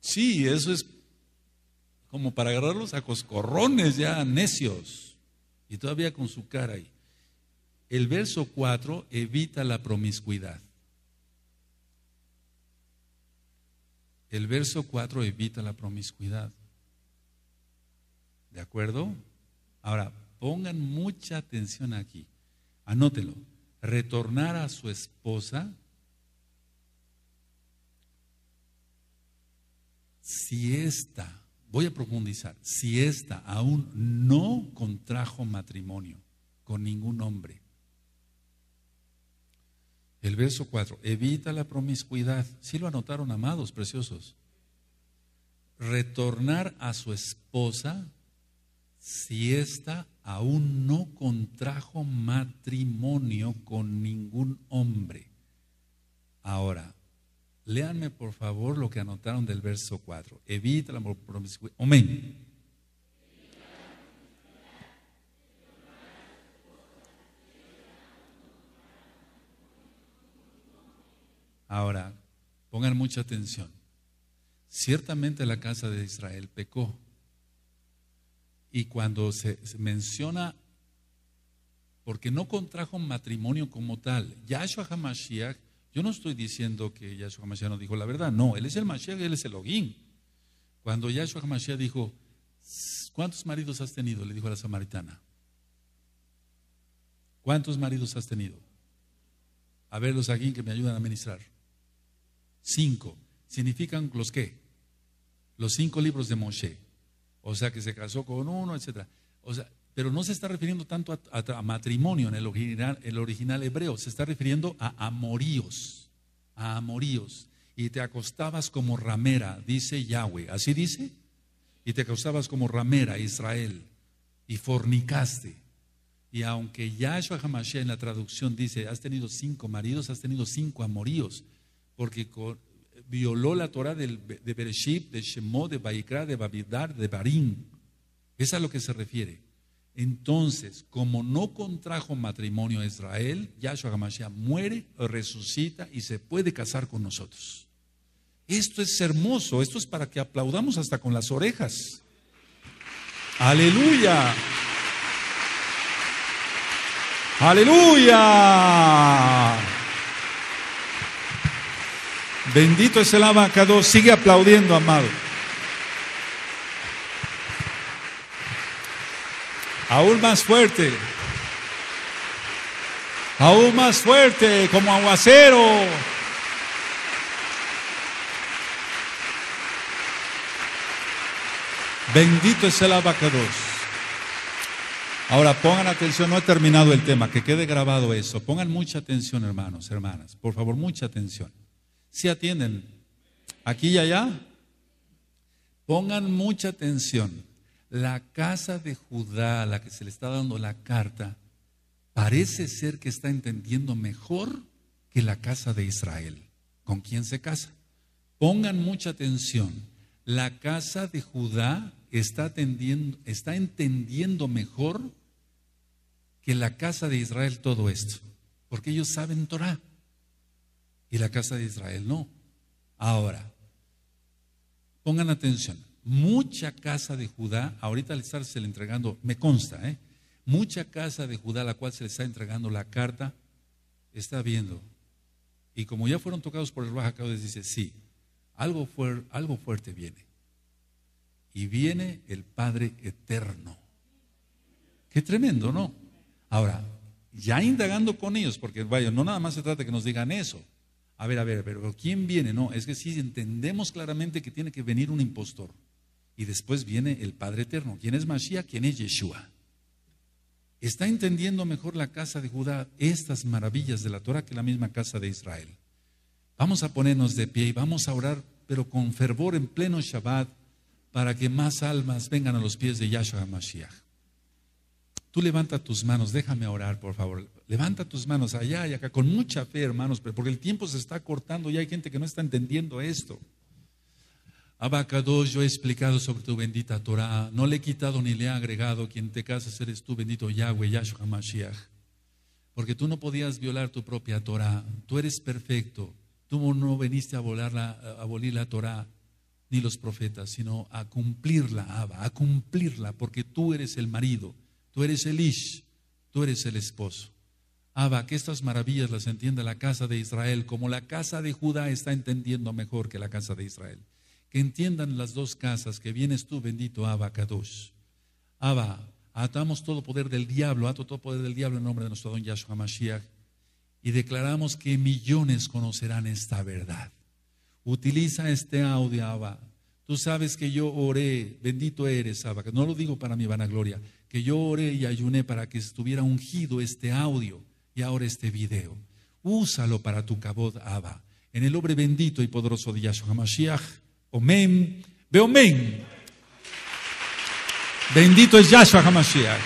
Sí, eso es como para agarrarlos a coscorrones ya necios. Y todavía con su cara ahí. El verso 4 evita la promiscuidad. El verso 4 evita la promiscuidad. ¿De acuerdo? Ahora, pongan mucha atención aquí. Anótelo. Retornar a su esposa si ésta, voy a profundizar, si ésta aún no contrajo matrimonio con ningún hombre. El verso 4, evita la promiscuidad. Si lo anotaron, amados, preciosos. Retornar a su esposa si ésta aún no contrajo matrimonio con ningún hombre. Ahora, léanme por favor lo que anotaron del verso 4. Evita la promiscuidad. Amén. Ahora, pongan mucha atención. Ciertamente la casa de Israel pecó y cuando se, menciona, porque no contrajo matrimonio como tal, Yahshua HaMashiach, yo no estoy diciendo que Yahshua HaMashiach no dijo la verdad, no, él es el Mashiach, él es el Ogin. Cuando Yahshua HaMashiach dijo, ¿cuántos maridos has tenido? Le dijo a la samaritana. ¿Cuántos maridos has tenido? A ver los aquí que me ayudan a ministrar. Cinco. ¿Significan los qué? Los cinco libros de Moshe o sea que se casó con uno, etc. O sea, pero no se está refiriendo tanto a, matrimonio en el original, el original hebreo, se está refiriendo a amoríos, a amoríos. Y te acostabas como ramera, dice Yahweh, ¿así dice? Y te acostabas como ramera, Israel, y fornicaste. Y aunque Yahshua Hamashiach en la traducción dice, has tenido cinco maridos, has tenido cinco amoríos, porque violó la Torah de Bereshit, de Shemot, de Baikra, de Babidar, de Barim. Es a lo que se refiere. Entonces, como no contrajo matrimonio a Israel, Yahshua HaMashiach muere, resucita y se puede casar con nosotros. Esto es hermoso, esto es para que aplaudamos hasta con las orejas. Aleluya. Aleluya. Bendito es el abacado. Sigue aplaudiendo, amado. Aún más fuerte. Aún más fuerte, como aguacero. Bendito es el abacados. Ahora pongan atención, no he terminado el tema, que quede grabado eso. Pongan mucha atención, hermanos, hermanas. Por favor, mucha atención. Si atienden aquí y allá, pongan mucha atención. La casa de Judá, a la que se le está dando la carta, parece ser que está entendiendo mejor que la casa de Israel. ¿Con quién se casa? Pongan mucha atención. La casa de Judá está, está entendiendo mejor que la casa de Israel todo esto, porque ellos saben Torah y la casa de Israel no. Ahora, pongan atención, mucha casa de Judá, ahorita al estarse le entregando, me consta, ¿eh? mucha casa de Judá a la cual se le está entregando la carta, está viendo. Y como ya fueron tocados por el Baja dice, sí, algo, algo fuerte viene y viene el Padre eterno. Qué tremendo, ¿no? Ahora, ya indagando con ellos, porque vaya, no nada más se trata que nos digan eso. A ver, a ver, pero ¿quién viene? No, es que sí entendemos claramente que tiene que venir un impostor. Y después viene el Padre Eterno. ¿Quién es Mashiach? ¿Quién es Yeshua? Está entendiendo mejor la casa de Judá estas maravillas de la Torah que la misma casa de Israel. Vamos a ponernos de pie y vamos a orar, pero con fervor en pleno Shabbat para que más almas vengan a los pies de Yahshua HaMashiach. Tú levanta tus manos, déjame orar, por favor. Levanta tus manos allá y acá, con mucha fe, hermanos, porque el tiempo se está cortando y hay gente que no está entendiendo esto. Abacados, yo he explicado sobre tu bendita Torah, no le he quitado ni le he agregado, quien te casas eres tú, bendito Yahweh, Yahshua HaMashiach. Porque tú no podías violar tu propia Torah, tú eres perfecto, tú no veniste a, a abolir la Torah, ni los profetas, sino a cumplirla, Abba, a cumplirla, porque tú eres el marido, tú eres el Ish, tú eres el esposo. Abba, que estas maravillas las entienda la casa de Israel, como la casa de Judá está entendiendo mejor que la casa de Israel. Que entiendan las dos casas, que vienes tú, bendito Abba Kadosh. Abba, atamos todo poder del diablo, ato todo poder del diablo en nombre de nuestro don Yahshua Mashiach, y declaramos que millones conocerán esta verdad. Utiliza este audio, Abba. Tú sabes que yo oré, bendito eres, Abba, no lo digo para mi vanagloria, que yo oré y ayuné para que estuviera ungido este audio y ahora este video. Úsalo para tu cabot, Abba. En el nombre bendito y poderoso de Yahshua HaMashiach. Omen. Beomen. Bendito es Yahshua HaMashiach.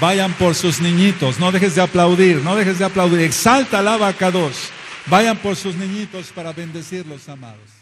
Vayan por sus niñitos, no dejes de aplaudir, no dejes de aplaudir. Exalta al Abba Kadosh. Vayan por sus niñitos para bendecirlos, amados.